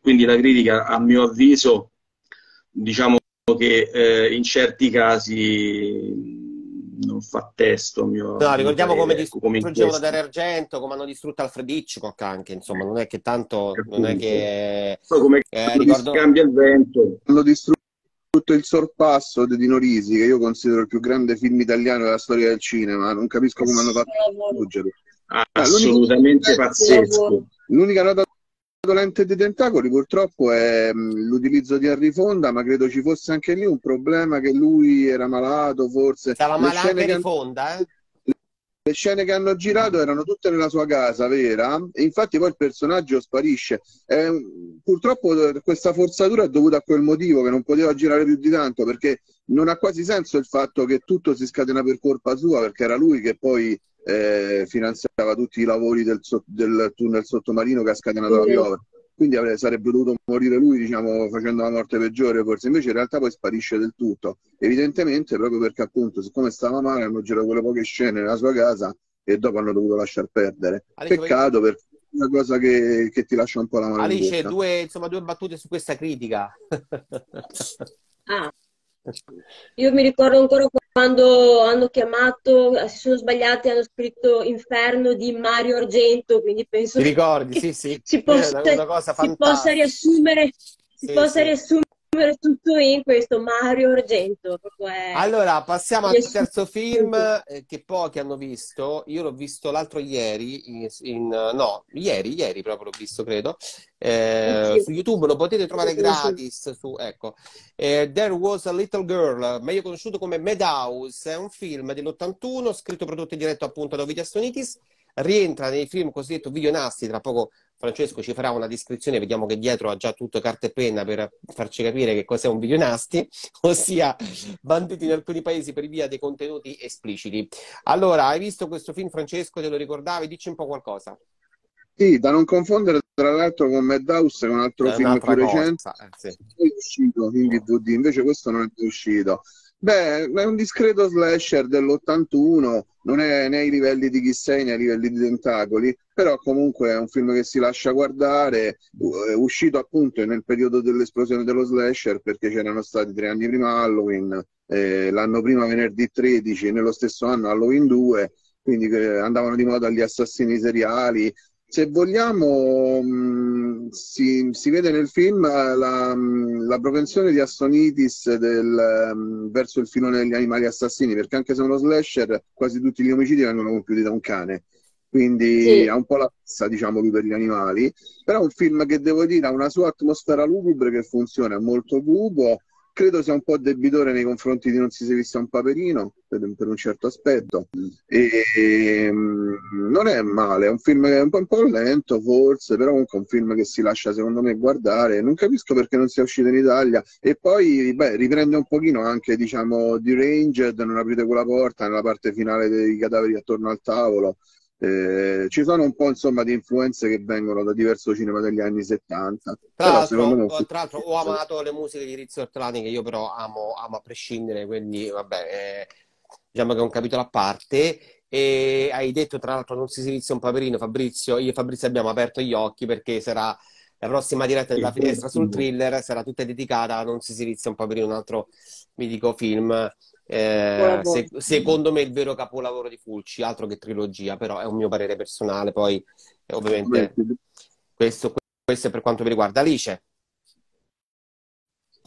quindi la critica, a mio avviso, diciamo che eh, in certi casi non fa testo. Mio, no, ricordiamo come distruggevano Dario Argento, come hanno distrutto Alfred Hitchcock anche, insomma, non è che tanto, non è che... come eh, ricordo... cambia il vento. Hanno distrutto tutto il sorpasso di Dino Risi, che io considero il più grande film italiano della storia del cinema. Non capisco come hanno fatto a fuggerlo. Ah, assolutamente pazzesco. L'unica nota dolente dei tentacoli purtroppo è l'utilizzo di Henry Fonda, ma credo ci fosse anche lì un problema che lui era malato, forse. Stava malato Henry Fonda, eh? le scene che hanno girato erano tutte nella sua casa, vera? E infatti poi il personaggio sparisce. Eh, purtroppo questa forzatura è dovuta a quel motivo che non poteva girare più di tanto, perché non ha quasi senso il fatto che tutto si scatena per colpa sua, perché era lui che poi eh, finanziava tutti i lavori del, del tunnel sottomarino che ha scatenato la piovra quindi avrebbe, sarebbe dovuto morire lui, diciamo, facendo la morte peggiore, forse invece in realtà poi sparisce del tutto. Evidentemente proprio perché appunto, siccome stava male, hanno girato quelle poche scene nella sua casa e dopo hanno dovuto lasciar perdere. Alice, Peccato perché è una cosa che, che, ti lascia un po' la mano. Alice, due, insomma, due battute su questa critica. ah. Io mi ricordo ancora quando hanno chiamato, si sono sbagliati, hanno scritto Inferno di Mario Argento, quindi penso Ti ricordi? Sì, sì. Si possa, si possa riassumere, si sì, possa riassumere tutto in questo Mario Argento. È... Allora, passiamo al terzo film eh, che pochi hanno visto. Io l'ho visto l'altro ieri, in, in, no, ieri, ieri proprio l'ho visto, credo. Eh, su YouTube lo potete trovare gratis. Su, ecco. Eh, There Was a Little Girl, meglio conosciuto come Madhouse, è un film dell'81, scritto, prodotto e diretto appunto da Ovidio Astonitis. Rientra nei film cosiddetto video nasti, tra poco Francesco ci farà una descrizione, vediamo che dietro ha già tutto carta e penna per farci capire che cos'è un video nasty, [LAUGHS] ossia banditi in alcuni paesi per via dei contenuti espliciti. Allora, hai visto questo film Francesco, te lo ricordavi? Dici un po' qualcosa. Sì, da non confondere tra l'altro con Madhouse, che è un altro è film più recente, eh, sì. è uscito in DVD, invece questo non è uscito. Beh, è un discreto slasher dell'81, non è né ai livelli di Chissei né ai livelli di Tentacoli, però comunque è un film che si lascia guardare, uscito appunto nel periodo dell'esplosione dello slasher perché c'erano stati tre anni prima Halloween, eh, l'anno prima venerdì 13, nello stesso anno Halloween 2, quindi andavano di moda gli assassini seriali. Se vogliamo, mh, si, si, vede nel film la, la propensione di Astonitis del, mh, verso il filone degli animali assassini, perché anche se è uno slasher, quasi tutti gli omicidi vengono compiuti da un cane quindi sì. ha un po' la pizza, diciamo, lui per gli animali, però è un film che devo dire ha una sua atmosfera lugubre che funziona, è molto cubo, credo sia un po' debitore nei confronti di Non si sia visto un paperino, per, per un certo aspetto, e, e, mm, non è male, è un film che è un po', un po', lento forse, però comunque è un film che si lascia secondo me guardare, non capisco perché non sia uscito in Italia, e poi beh, riprende un pochino anche, diciamo, di Ranged, non aprite quella porta, nella parte finale dei cadaveri attorno al tavolo, eh, ci sono un po' insomma di influenze che vengono da diverso cinema degli anni 70. Tra l'altro, me... tra l'altro ho amato le musiche di Rizzo Ortolani che io però amo, amo a prescindere, quindi vabbè, eh, diciamo che è un capitolo a parte. E hai detto tra l'altro non si silizia un paperino Fabrizio, io e Fabrizio abbiamo aperto gli occhi perché sarà la prossima diretta della finestra sul thriller, sarà tutta dedicata a Non si silizia un paperino, un altro mitico film eh, se, secondo me il vero capolavoro di Fulci, altro che trilogia, però è un mio parere personale, poi eh, ovviamente questo, questo, è per quanto mi riguarda. Alice.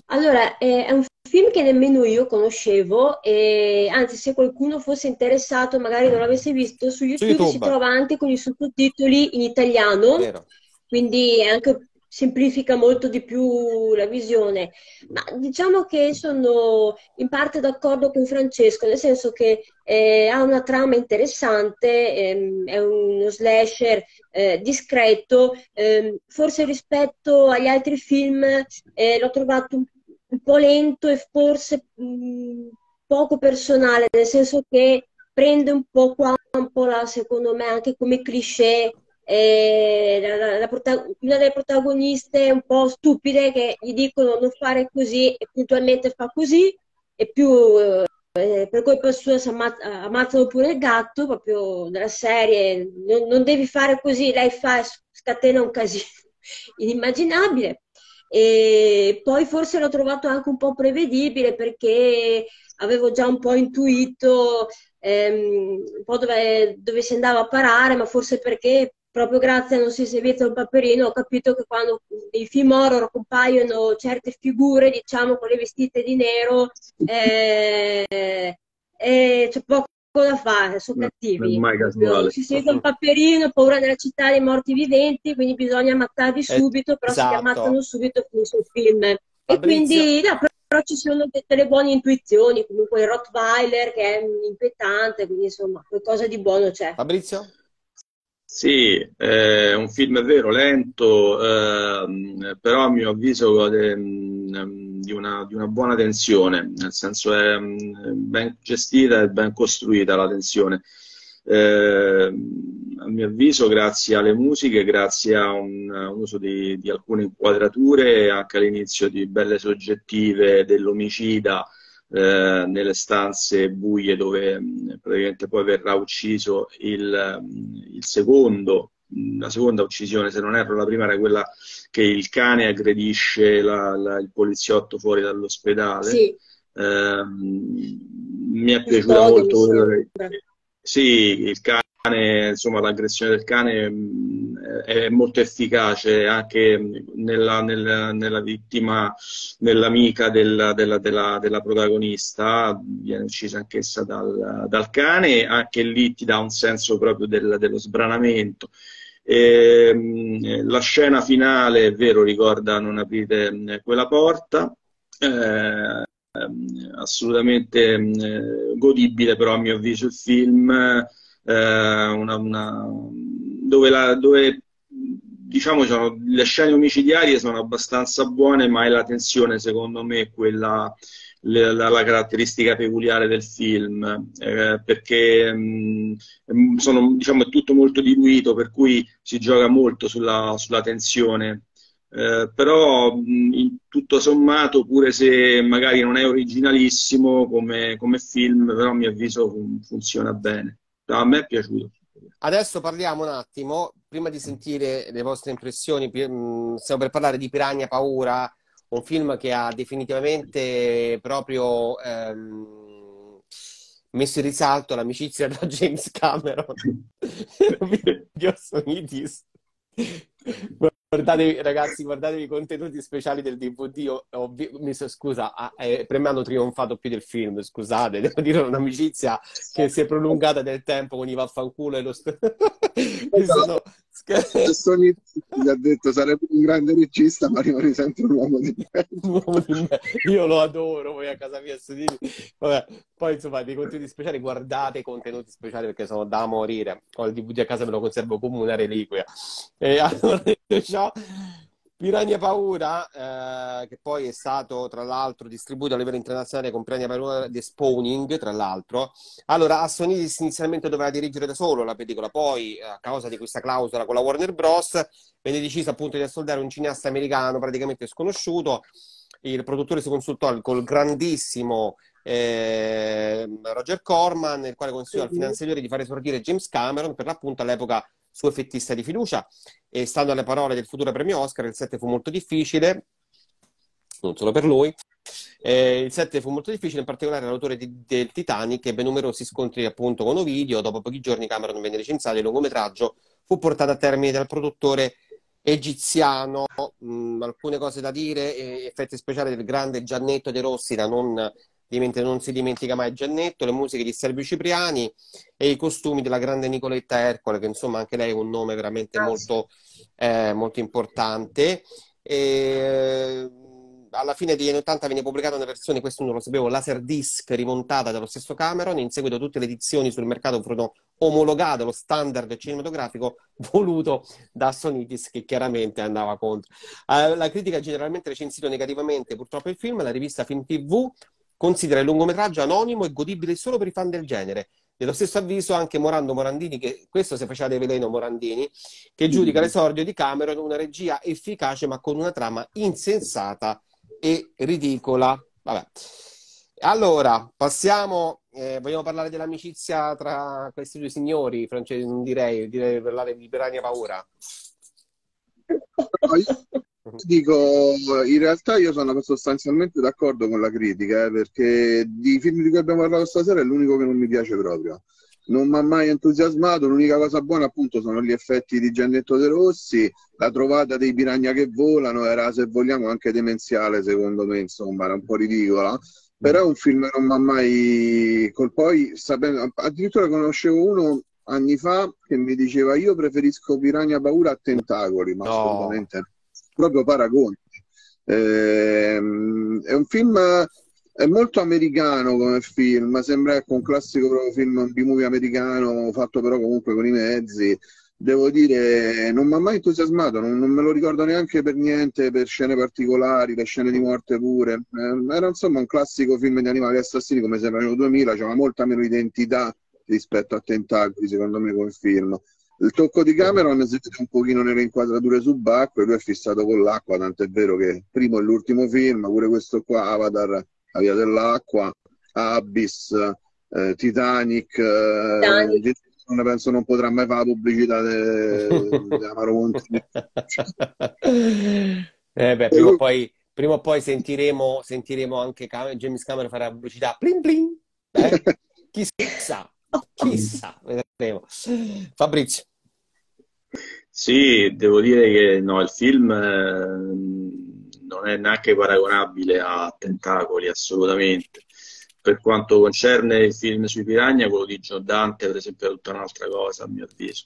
Allora, eh, è un film che nemmeno io conoscevo, e anzi se qualcuno fosse interessato, magari non l'avesse visto, su YouTube, su YouTube. si trova anche con i sottotitoli in italiano, Vero. Quindi anche semplifica molto di più la visione, ma diciamo che sono in parte d'accordo con Francesco, nel senso che eh, ha una trama interessante, ehm, è uno slasher eh, discreto, ehm, forse rispetto agli altri film eh, l'ho trovato un, un, po' lento e forse mh, mm, poco personale, nel senso che prende un po' qua, un po' là, secondo me, anche come cliché la, la, la, una delle protagoniste un po' stupide che gli dicono non fare così e puntualmente fa così e più eh, per colpa sua si ammazza, ammazzano pure il gatto proprio della serie non, non, devi fare così lei fa scatena un casino [LAUGHS] inimmaginabile. E poi forse l'ho trovato anche un po' prevedibile perché avevo già un po' intuito ehm, un po' dove, dove si andava a parare ma forse perché proprio grazie a Non si servizio un paperino ho capito che quando nei film horror compaiono certe figure, diciamo, con le vestite di nero, eh, eh, c'è poco da fare, sono cattivi. Non si sente un paperino, paura nella città dei morti viventi, quindi bisogna ammazzarli subito, però esatto. se li ammazzano subito finisce il film. Fabrizio. E quindi, no, però ci sono delle buone intuizioni, comunque il Rottweiler che è inquietante, quindi insomma qualcosa di buono c'è. Fabrizio? Sì, è un film vero, lento, eh, però a mio avviso mm, di una, di una, buona tensione, nel senso è mm, ben gestita e ben costruita la tensione. Eh, a mio avviso, grazie alle musiche, grazie a un uso di, di, alcune inquadrature, anche all'inizio di belle soggettive dell'omicida, eh, nelle stanze buie dove mm, praticamente poi verrà ucciso il, mm, il, secondo, mm, la seconda uccisione, se non erro la prima era quella che il cane aggredisce la, la, il poliziotto fuori dall'ospedale. Sì. Eh, mi è piaciuta molto. Sì, il cane cane, insomma, l'aggressione del cane mm, è molto efficace anche nella, nella, nella vittima, nell'amica della, della, della, della, protagonista, viene uccisa anch'essa dal, dal, cane, anche lì ti dà un senso proprio del, dello sbranamento. E, mh, la scena finale, è vero, ricorda non aprite mm, quella porta. Eh, assolutamente godibile però a mio avviso il film eh, una, una, dove, la, dove diciamo sono, le scene omicidiarie sono abbastanza buone, ma è la tensione, secondo me, quella la, la, caratteristica peculiare del film, eh, perché mh, mm, sono, diciamo, è tutto molto diluito, per cui si gioca molto sulla, sulla tensione. Eh, però mh, in tutto sommato, pure se magari non è originalissimo come, come film, però a mio avviso fun- funziona bene. A me è piaciuto. Adesso parliamo un attimo, prima di sentire le vostre impressioni, mm, stiamo per parlare di Piranha Paura, un film che ha definitivamente proprio ehm, messo in risalto l'amicizia tra James Cameron [LAUGHS] [LAUGHS] e Sonidis. Guardatevi, ragazzi, guardatevi i contenuti speciali del DVD. Ho, ho, mi so, scusa, eh, per me hanno trionfato più del film. Scusate, [LAUGHS] devo dire un'amicizia che si è prolungata nel tempo con i vaffanculo e lo. St- [LAUGHS] sono... Sony gli ha detto sarebbe un grande regista, ma rimane sempre un uomo di merda. [LAUGHS] Io lo adoro, voi a casa mia Vabbè, poi insomma, dei contenuti speciali, guardate i contenuti speciali perché sono da morire. Ho il DVD a casa, me lo conservo come una reliquia. E [LAUGHS] allora, ciao. Piranha Paura, eh, che poi è stato tra l'altro distribuito a livello internazionale con Piranha Paura The Spawning, tra l'altro. Allora, Assonidis inizialmente doveva dirigere da solo la pellicola, poi a causa di questa clausola con la Warner Bros. venne deciso appunto di assoldare un cineasta americano praticamente sconosciuto. Il produttore si consultò col grandissimo eh, Roger Corman, il quale consigliò al finanziatore di far esordire James Cameron, per l'appunto all'epoca suo effettista di fiducia. E stando alle parole del futuro premio Oscar, il 7 fu molto difficile, non solo per lui. Eh, il 7 fu molto difficile, in particolare l'autore di, del Titanic ebbe numerosi scontri appunto con Ovidio. Dopo pochi giorni Cameron venne licenziato e il lungometraggio fu portato a termine dal produttore egiziano. Mm, alcune cose da dire, effetti speciali del grande Giannetto De Rossi da non non si dimentica mai Giannetto, le musiche di Sergio Cipriani e i costumi della grande Nicoletta Ercole, che insomma anche lei è un nome veramente molto, eh, molto importante. E, alla fine degli anni 80 viene pubblicata una versione, questo non lo sapevo, Laserdisc rimontata dallo stesso Cameron. In seguito tutte le edizioni sul mercato furono omologate allo standard cinematografico [LAUGHS] voluto da Sonitis, che chiaramente andava contro. Uh, la critica ha generalmente recensito negativamente purtroppo il film, la rivista Film TV considera il lungometraggio anonimo e godibile solo per i fan del genere. Nello stesso avviso anche Morando Morandini, che questo si faceva di veleno Morandini, che giudica mm. l'esordio di Cameron una regia efficace ma con una trama insensata e ridicola. Vabbè. Allora, passiamo, eh, vogliamo parlare dell'amicizia tra questi due signori, francesi, non direi, direi parlare di Piranha Paura. [LAUGHS] Dico, in realtà io sono sostanzialmente d'accordo con la critica, eh, perché di film di cui abbiamo parlato stasera è l'unico che non mi piace proprio. Non mi ha mai entusiasmato, l'unica cosa buona appunto sono gli effetti di Giannetto De Rossi, la trovata dei piragna che volano era, se vogliamo, anche demenziale secondo me, insomma, era un po' ridicola. Però è un film che non mi ha mai... Poi, sapendo... addirittura conoscevo uno anni fa che mi diceva io preferisco Piranha Paura a Tentacoli, ma no. assolutamente proprio paragoni. Eh, è un film è molto americano come film, sembra ecco, un classico film di movie americano fatto però comunque con i mezzi. Devo dire, non mi ha mai entusiasmato, non, non, me lo ricordo neanche per niente, per scene particolari, le scene di morte pure. Eh, era insomma un classico film di animali assassini come sembra nel 2000, c'era molta meno identità rispetto a Tentacoli, secondo me, come film. Il tocco di Cameron si vede un pochino nelle inquadrature subacquee, lui è fissato con l'acqua, tant'è vero che primo e l'ultimo film, pure questo qua, Avatar, La via dell'acqua, Abyss, eh, Titanic, eh, Titanic. non penso non potrà mai fare la pubblicità di Amaro [LAUGHS] Monti. eh beh, prima o poi, prima o poi sentiremo, sentiremo anche Cam- James Cameron fare la pubblicità. Plin plin! Eh? [LAUGHS] Chissà, chissà, vedremo. Fabrizio. Sì, devo dire che no, il film eh, non è neanche paragonabile a Tentacoli, assolutamente. Per quanto concerne il film sui Piragna, quello di Gio Dante, per esempio, è tutta un'altra cosa, a mio avviso.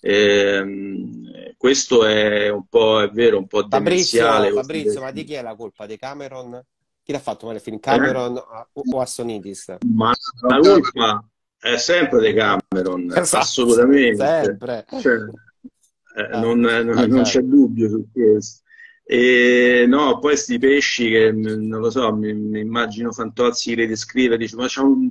Eh, questo è un po', è vero, un po' demenziale. Fabrizio, Fabrizio ma di chi è la colpa? Di Cameron? Chi l'ha fatto male il film? Cameron eh? o Assonidis? Ma la colpa è sempre di Cameron, esatto, assolutamente. Sempre. Cioè, eh, ah, non, non, non, c'è dubbio su questo. E no, poi questi pesci che non lo so, mi, mi immagino Fantozzi che li descrive, dice ma c'è un,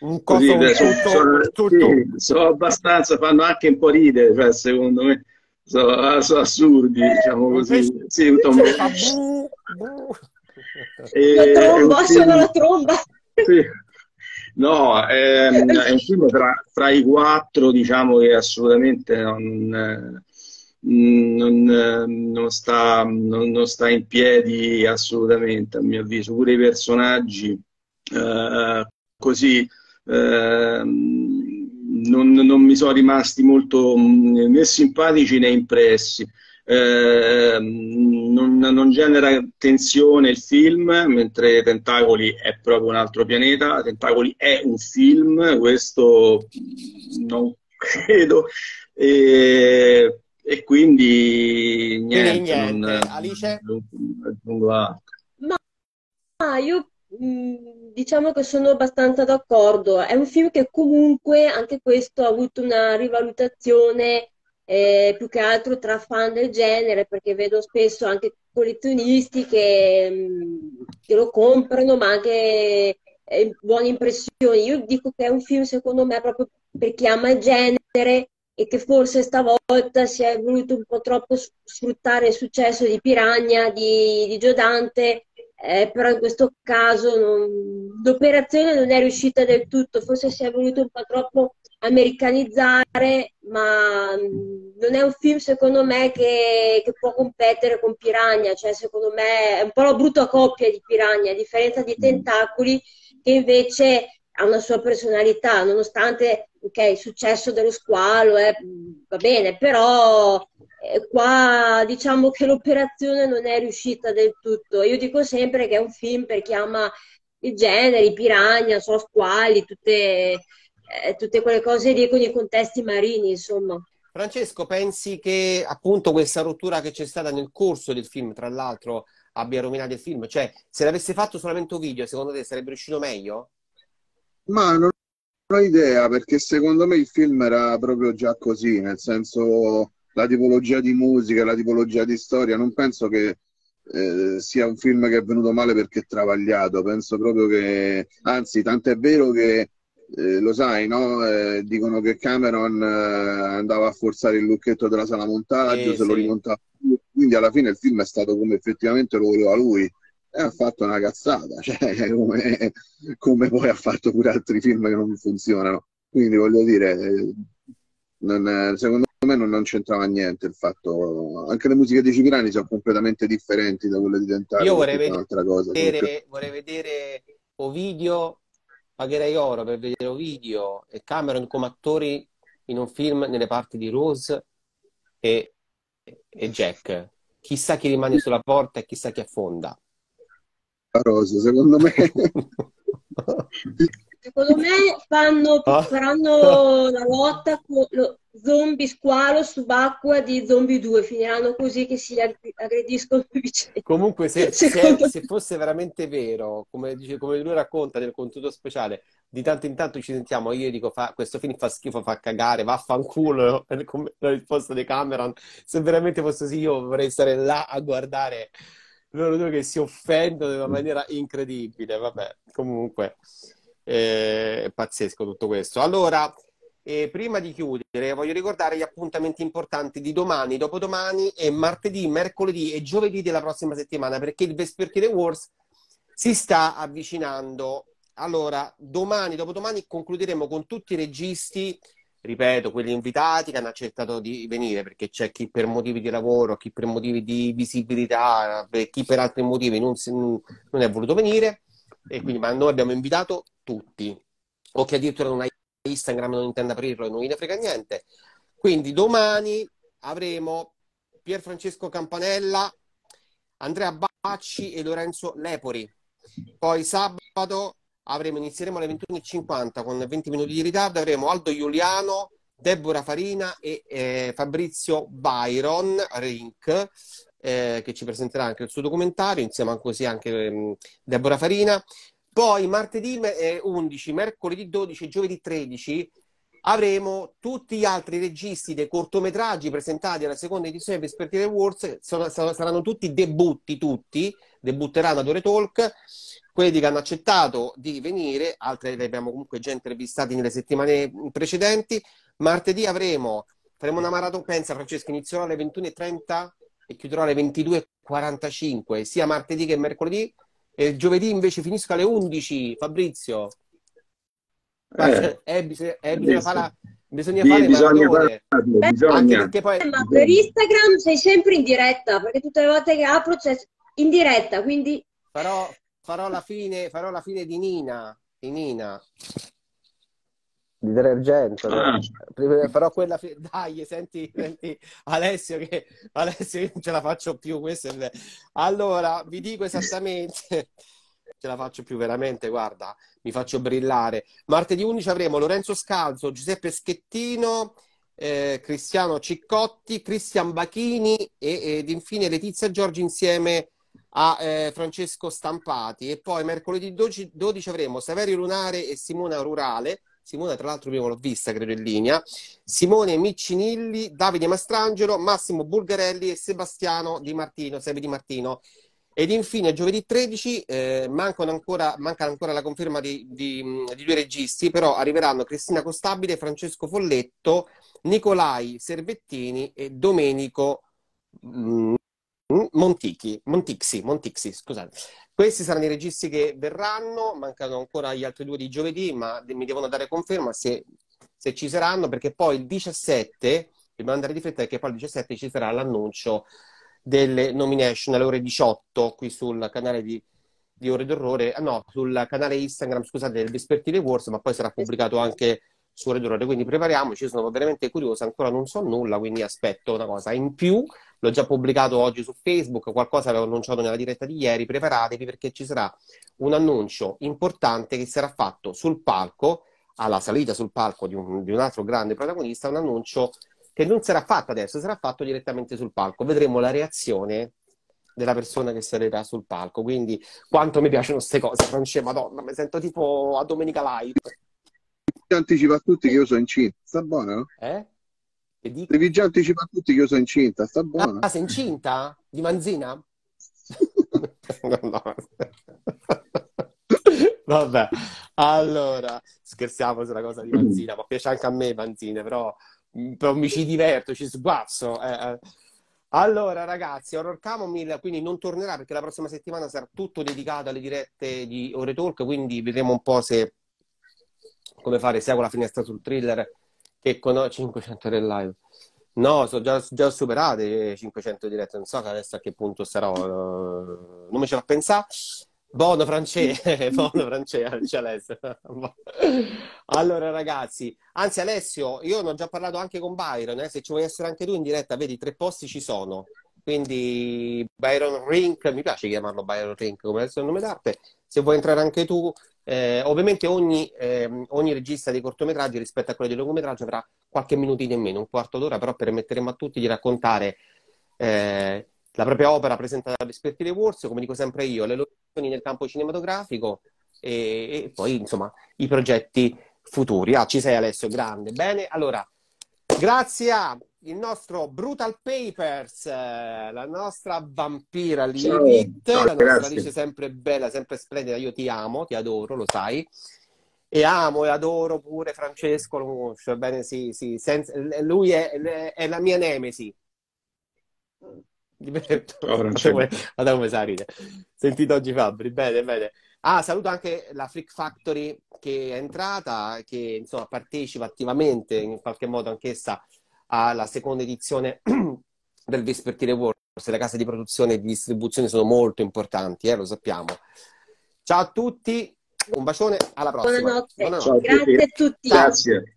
un così, un sono, sono, tutto. Sì, sono abbastanza, fanno anche un po' ridere, cioè, secondo me sono, sono assurdi, diciamo così. Sì, un tombo. la tromba, sono la tromba. Sì. No, è, ehm, è un film tra, fra, i quattro, diciamo che assolutamente non, non, non, sta, non, sta, in piedi assolutamente, a mio avviso. Pure i personaggi, eh, così eh, non, mi sono rimasti molto né simpatici né impressi. Eh, non, non, genera tensione il film, mentre Tentacoli è proprio un altro pianeta. Tentacoli è un film, questo non [LAUGHS] credo. E, e quindi niente. Quindi niente. Non, Alice? Ma io diciamo che sono abbastanza d'accordo. È un film che comunque anche questo ha avuto una rivalutazione eh, più che altro tra fan del genere, perché vedo spesso anche collezionisti che, mh, che lo comprano, ma anche eh, buone impressioni. Io dico che è un film, secondo me, proprio per chi ama il genere e che forse stavolta si è voluto un po' troppo sfruttare il successo di Piranha, di, di Giodante, eh, però in questo caso non, l'operazione non è riuscita del tutto, forse si è voluto un po' troppo americanizzare, ma mm, non è un film secondo me che, che, può competere con Piranha, cioè secondo me è un po' la brutta coppia di Piranha, a differenza di Tentacoli che invece ha una sua personalità, nonostante ok, il successo dello squalo eh, va bene, però eh, qua diciamo che l'operazione non è riuscita del tutto. Io dico sempre che è un film per chi ama il genere, i piranha, so squali, tutte eh, tutte quelle cose lì con i contesti marini, insomma. Francesco, pensi che appunto questa rottura che c'è stata nel corso del film, tra l'altro, abbia rovinato il film? Cioè, se l'avesse fatto solamente un video, secondo te sarebbe riuscito meglio? Ma non ho idea, perché secondo me il film era proprio già così, nel senso la tipologia di musica, la tipologia di storia, non penso che eh, sia un film che è venuto male perché è travagliato, penso proprio che, anzi, tanto è vero che eh, lo sai, no? Eh, dicono che Cameron eh, andava a forzare il lucchetto della sala montaggio, se sì. lo rimontava. Quindi alla fine il film è stato come effettivamente lo voleva lui e ha fatto una cazzata, [LAUGHS] cioè, come, come, poi ha fatto pure altri film che non funzionano. Quindi voglio dire, eh, non, secondo me non, non, c'entrava niente il fatto. Anche le musiche dei Cipirani sono completamente differenti da quelle di Dentale. Io vorrei vedere, vorrei vedere Ovidio pagherei oro per vedere Ovidio e Cameron come attori in un film nelle parti di Rose e, e Jack. Chissà chi rimane sulla porta e chissà chi affonda. Rose, secondo me. secondo me fanno, ah. faranno la lotta con lo zombie squalo subacquea di zombie 2 finiranno così che si aggrediscono comunque se, [LAUGHS] se, se, fosse veramente vero come, dice, come, lui racconta nel contenuto speciale di tanto in tanto ci sentiamo io dico fa, questo film fa schifo fa cagare vaffanculo [LAUGHS] la risposta di Cameron. Se veramente fosse così io vorrei stare là a guardare loro due che si offendono in una maniera incredibile. Vabbè comunque eh, è pazzesco tutto questo. Allora e prima di chiudere, voglio ricordare gli appuntamenti importanti di domani, dopodomani e martedì, mercoledì e giovedì della prossima settimana, perché il Vespertile Wars si sta avvicinando. Allora, domani, dopodomani concluderemo con tutti i registi, ripeto, quelli invitati che hanno accettato di venire, perché c'è chi per motivi di lavoro, chi per motivi di visibilità, chi per altri motivi non, si, non è voluto venire, e quindi, ma noi abbiamo invitato tutti, o che addirittura non hai Instagram non intende aprirlo e non gliene frega niente. Quindi domani avremo Pier Francesco Campanella, Andrea Bacci e Lorenzo Lepori. Poi sabato avremo, inizieremo alle 21.50 con 20 minuti di ritardo, avremo Aldo Giuliano, Deborah Farina e eh, Fabrizio Byron Rink. Eh, che ci presenterà anche il suo documentario, insieme a così anche eh, Deborah Farina. Poi martedì 11, mercoledì 12 giovedì 13 avremo tutti gli altri registi dei cortometraggi presentati alla seconda edizione di Perspective Awards, saranno tutti debutti, tutti, debutteranno ad Ore Talk, quelli che hanno accettato di venire, altri li abbiamo comunque già intervistati nelle settimane precedenti. Martedì avremo, faremo una maratona, pensa Francesco, inizierò alle 21.30 e chiuderò alle 22.45, sia martedì che mercoledì e giovedì invece finisco alle 11, Fabrizio. Eh, eh, bisogna, eh, bisogna fare, bisogna sì, fare bisogna fare, bisogna. Anche poi... Ma per Instagram sei sempre in diretta, perché tutte le volte che apro c'è in diretta, quindi... Farò, farò, la, fine, farò la fine di Nina, di Nina. Di Detergento. Ah. Però quella, dai, senti, senti Alessio che Alessio io non ce la faccio più. È... Allora, vi dico esattamente, [LAUGHS] ce la faccio più veramente, guarda, mi faccio brillare. Martedì 11 avremo Lorenzo Scalzo, Giuseppe Schettino, eh, Cristiano Ciccotti, Cristian Bachini e, ed infine Letizia Giorgi insieme a eh, Francesco Stampati e poi mercoledì 12, 12, avremo Saverio Lunare e Simona Rurale Simona tra l'altro prima l'ho vista credo in linea Simone Miccinilli, Davide Mastrangelo Massimo Bulgarelli e Sebastiano Di Martino Sebe Di Martino ed infine giovedì 13 eh, ancora, manca ancora la conferma di, di, di, due registi, però arriveranno Cristina Costabile, Francesco Folletto, Nicolai Servettini e Domenico mh, Montichi, Montixi, Montixi, scusate. Questi saranno i registi che verranno, mancano ancora gli altri due di giovedì, ma mi devono dare conferma se, se ci saranno, perché poi il 17, devo andare di fretta, perché poi il 17 ci sarà l'annuncio delle nomination alle ore 18 qui sul canale di, di Ore d'Orrore, no, sul canale Instagram, scusate, del Vespertile Wars, ma poi sarà pubblicato anche su Ore d'Orrore, quindi prepariamoci, sono veramente curioso, ancora non so nulla, quindi aspetto una cosa in più l'ho già pubblicato oggi su Facebook, qualcosa avevo annunciato nella diretta di ieri, preparatevi perché ci sarà un annuncio importante che sarà fatto sul palco, alla salita sul palco di un, di un altro grande protagonista, un annuncio che non sarà fatto adesso, sarà fatto direttamente sul palco. Vedremo la reazione della persona che salirà sul palco. Quindi, quanto mi piacciono queste cose, Francesco, madonna, mi sento tipo a Domenica Live. Anticipa a tutti che io sono incinta, sta buono? Eh? Devi già anticipare a tutti che io sono incinta, sta buono. Ah, sei incinta? Di manzina? [LAUGHS] no, no. Vabbè, allora, scherziamo sulla cosa di manzina, ma piace anche a me manzine, però, però mi ci diverto, ci sguazzo. Eh, eh. Allora, ragazzi, Horror Camomile quindi non tornerà perché la prossima settimana sarà tutto dedicato alle dirette di Ore Talk, quindi vedremo un po' se come fare sia con la finestra sul thriller che con 500 del live. No, sono già, già superate 500 dirette, non so adesso a che punto sarò, uh, non mi ci fa pensare. Buono francese, [LAUGHS] buono francese, Alessio. allora ragazzi, anzi Alessio, io ne ho già parlato anche con Byron, eh, se ci vuoi essere anche tu in diretta, vedi, tre posti ci sono. Quindi Byron Rink, mi piace chiamarlo Byron Rink come adesso il nome d'arte, se vuoi entrare anche tu, eh, ovviamente ogni, eh, ogni, regista dei cortometraggi rispetto a quello dei lungometraggi avrà qualche minutino in meno, un quarto d'ora, però permetteremo a tutti di raccontare eh, la propria opera presentata all'Espertile Wars, come dico sempre io, le loro azioni nel campo cinematografico e, e, poi insomma i progetti futuri. Ah, ci sei Alessio, grande. Bene, allora, grazie a il nostro Brutal Papers, eh, la nostra vampira Lilith, Ciao. la nostra dice sempre bella, sempre splendida, io ti amo, ti adoro, lo sai. E amo e adoro pure Francesco, lo conosco, bene, sì, sì, senza, lui è, è, la mia nemesi. Oh, Guarda [LAUGHS] come sa ride. Sentito oggi Fabri, bene, bene. Ah, saluto anche la Freak Factory che è entrata, che insomma partecipa attivamente in qualche modo anch'essa alla seconda edizione [CLEARS THROAT] del Vespertile Wars. Le case di produzione e di distribuzione sono molto importanti, eh, lo sappiamo. Ciao a tutti, un bacione, alla prossima. Buonanotte, Buonanotte. grazie a tutti. Grazie.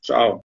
Ciao.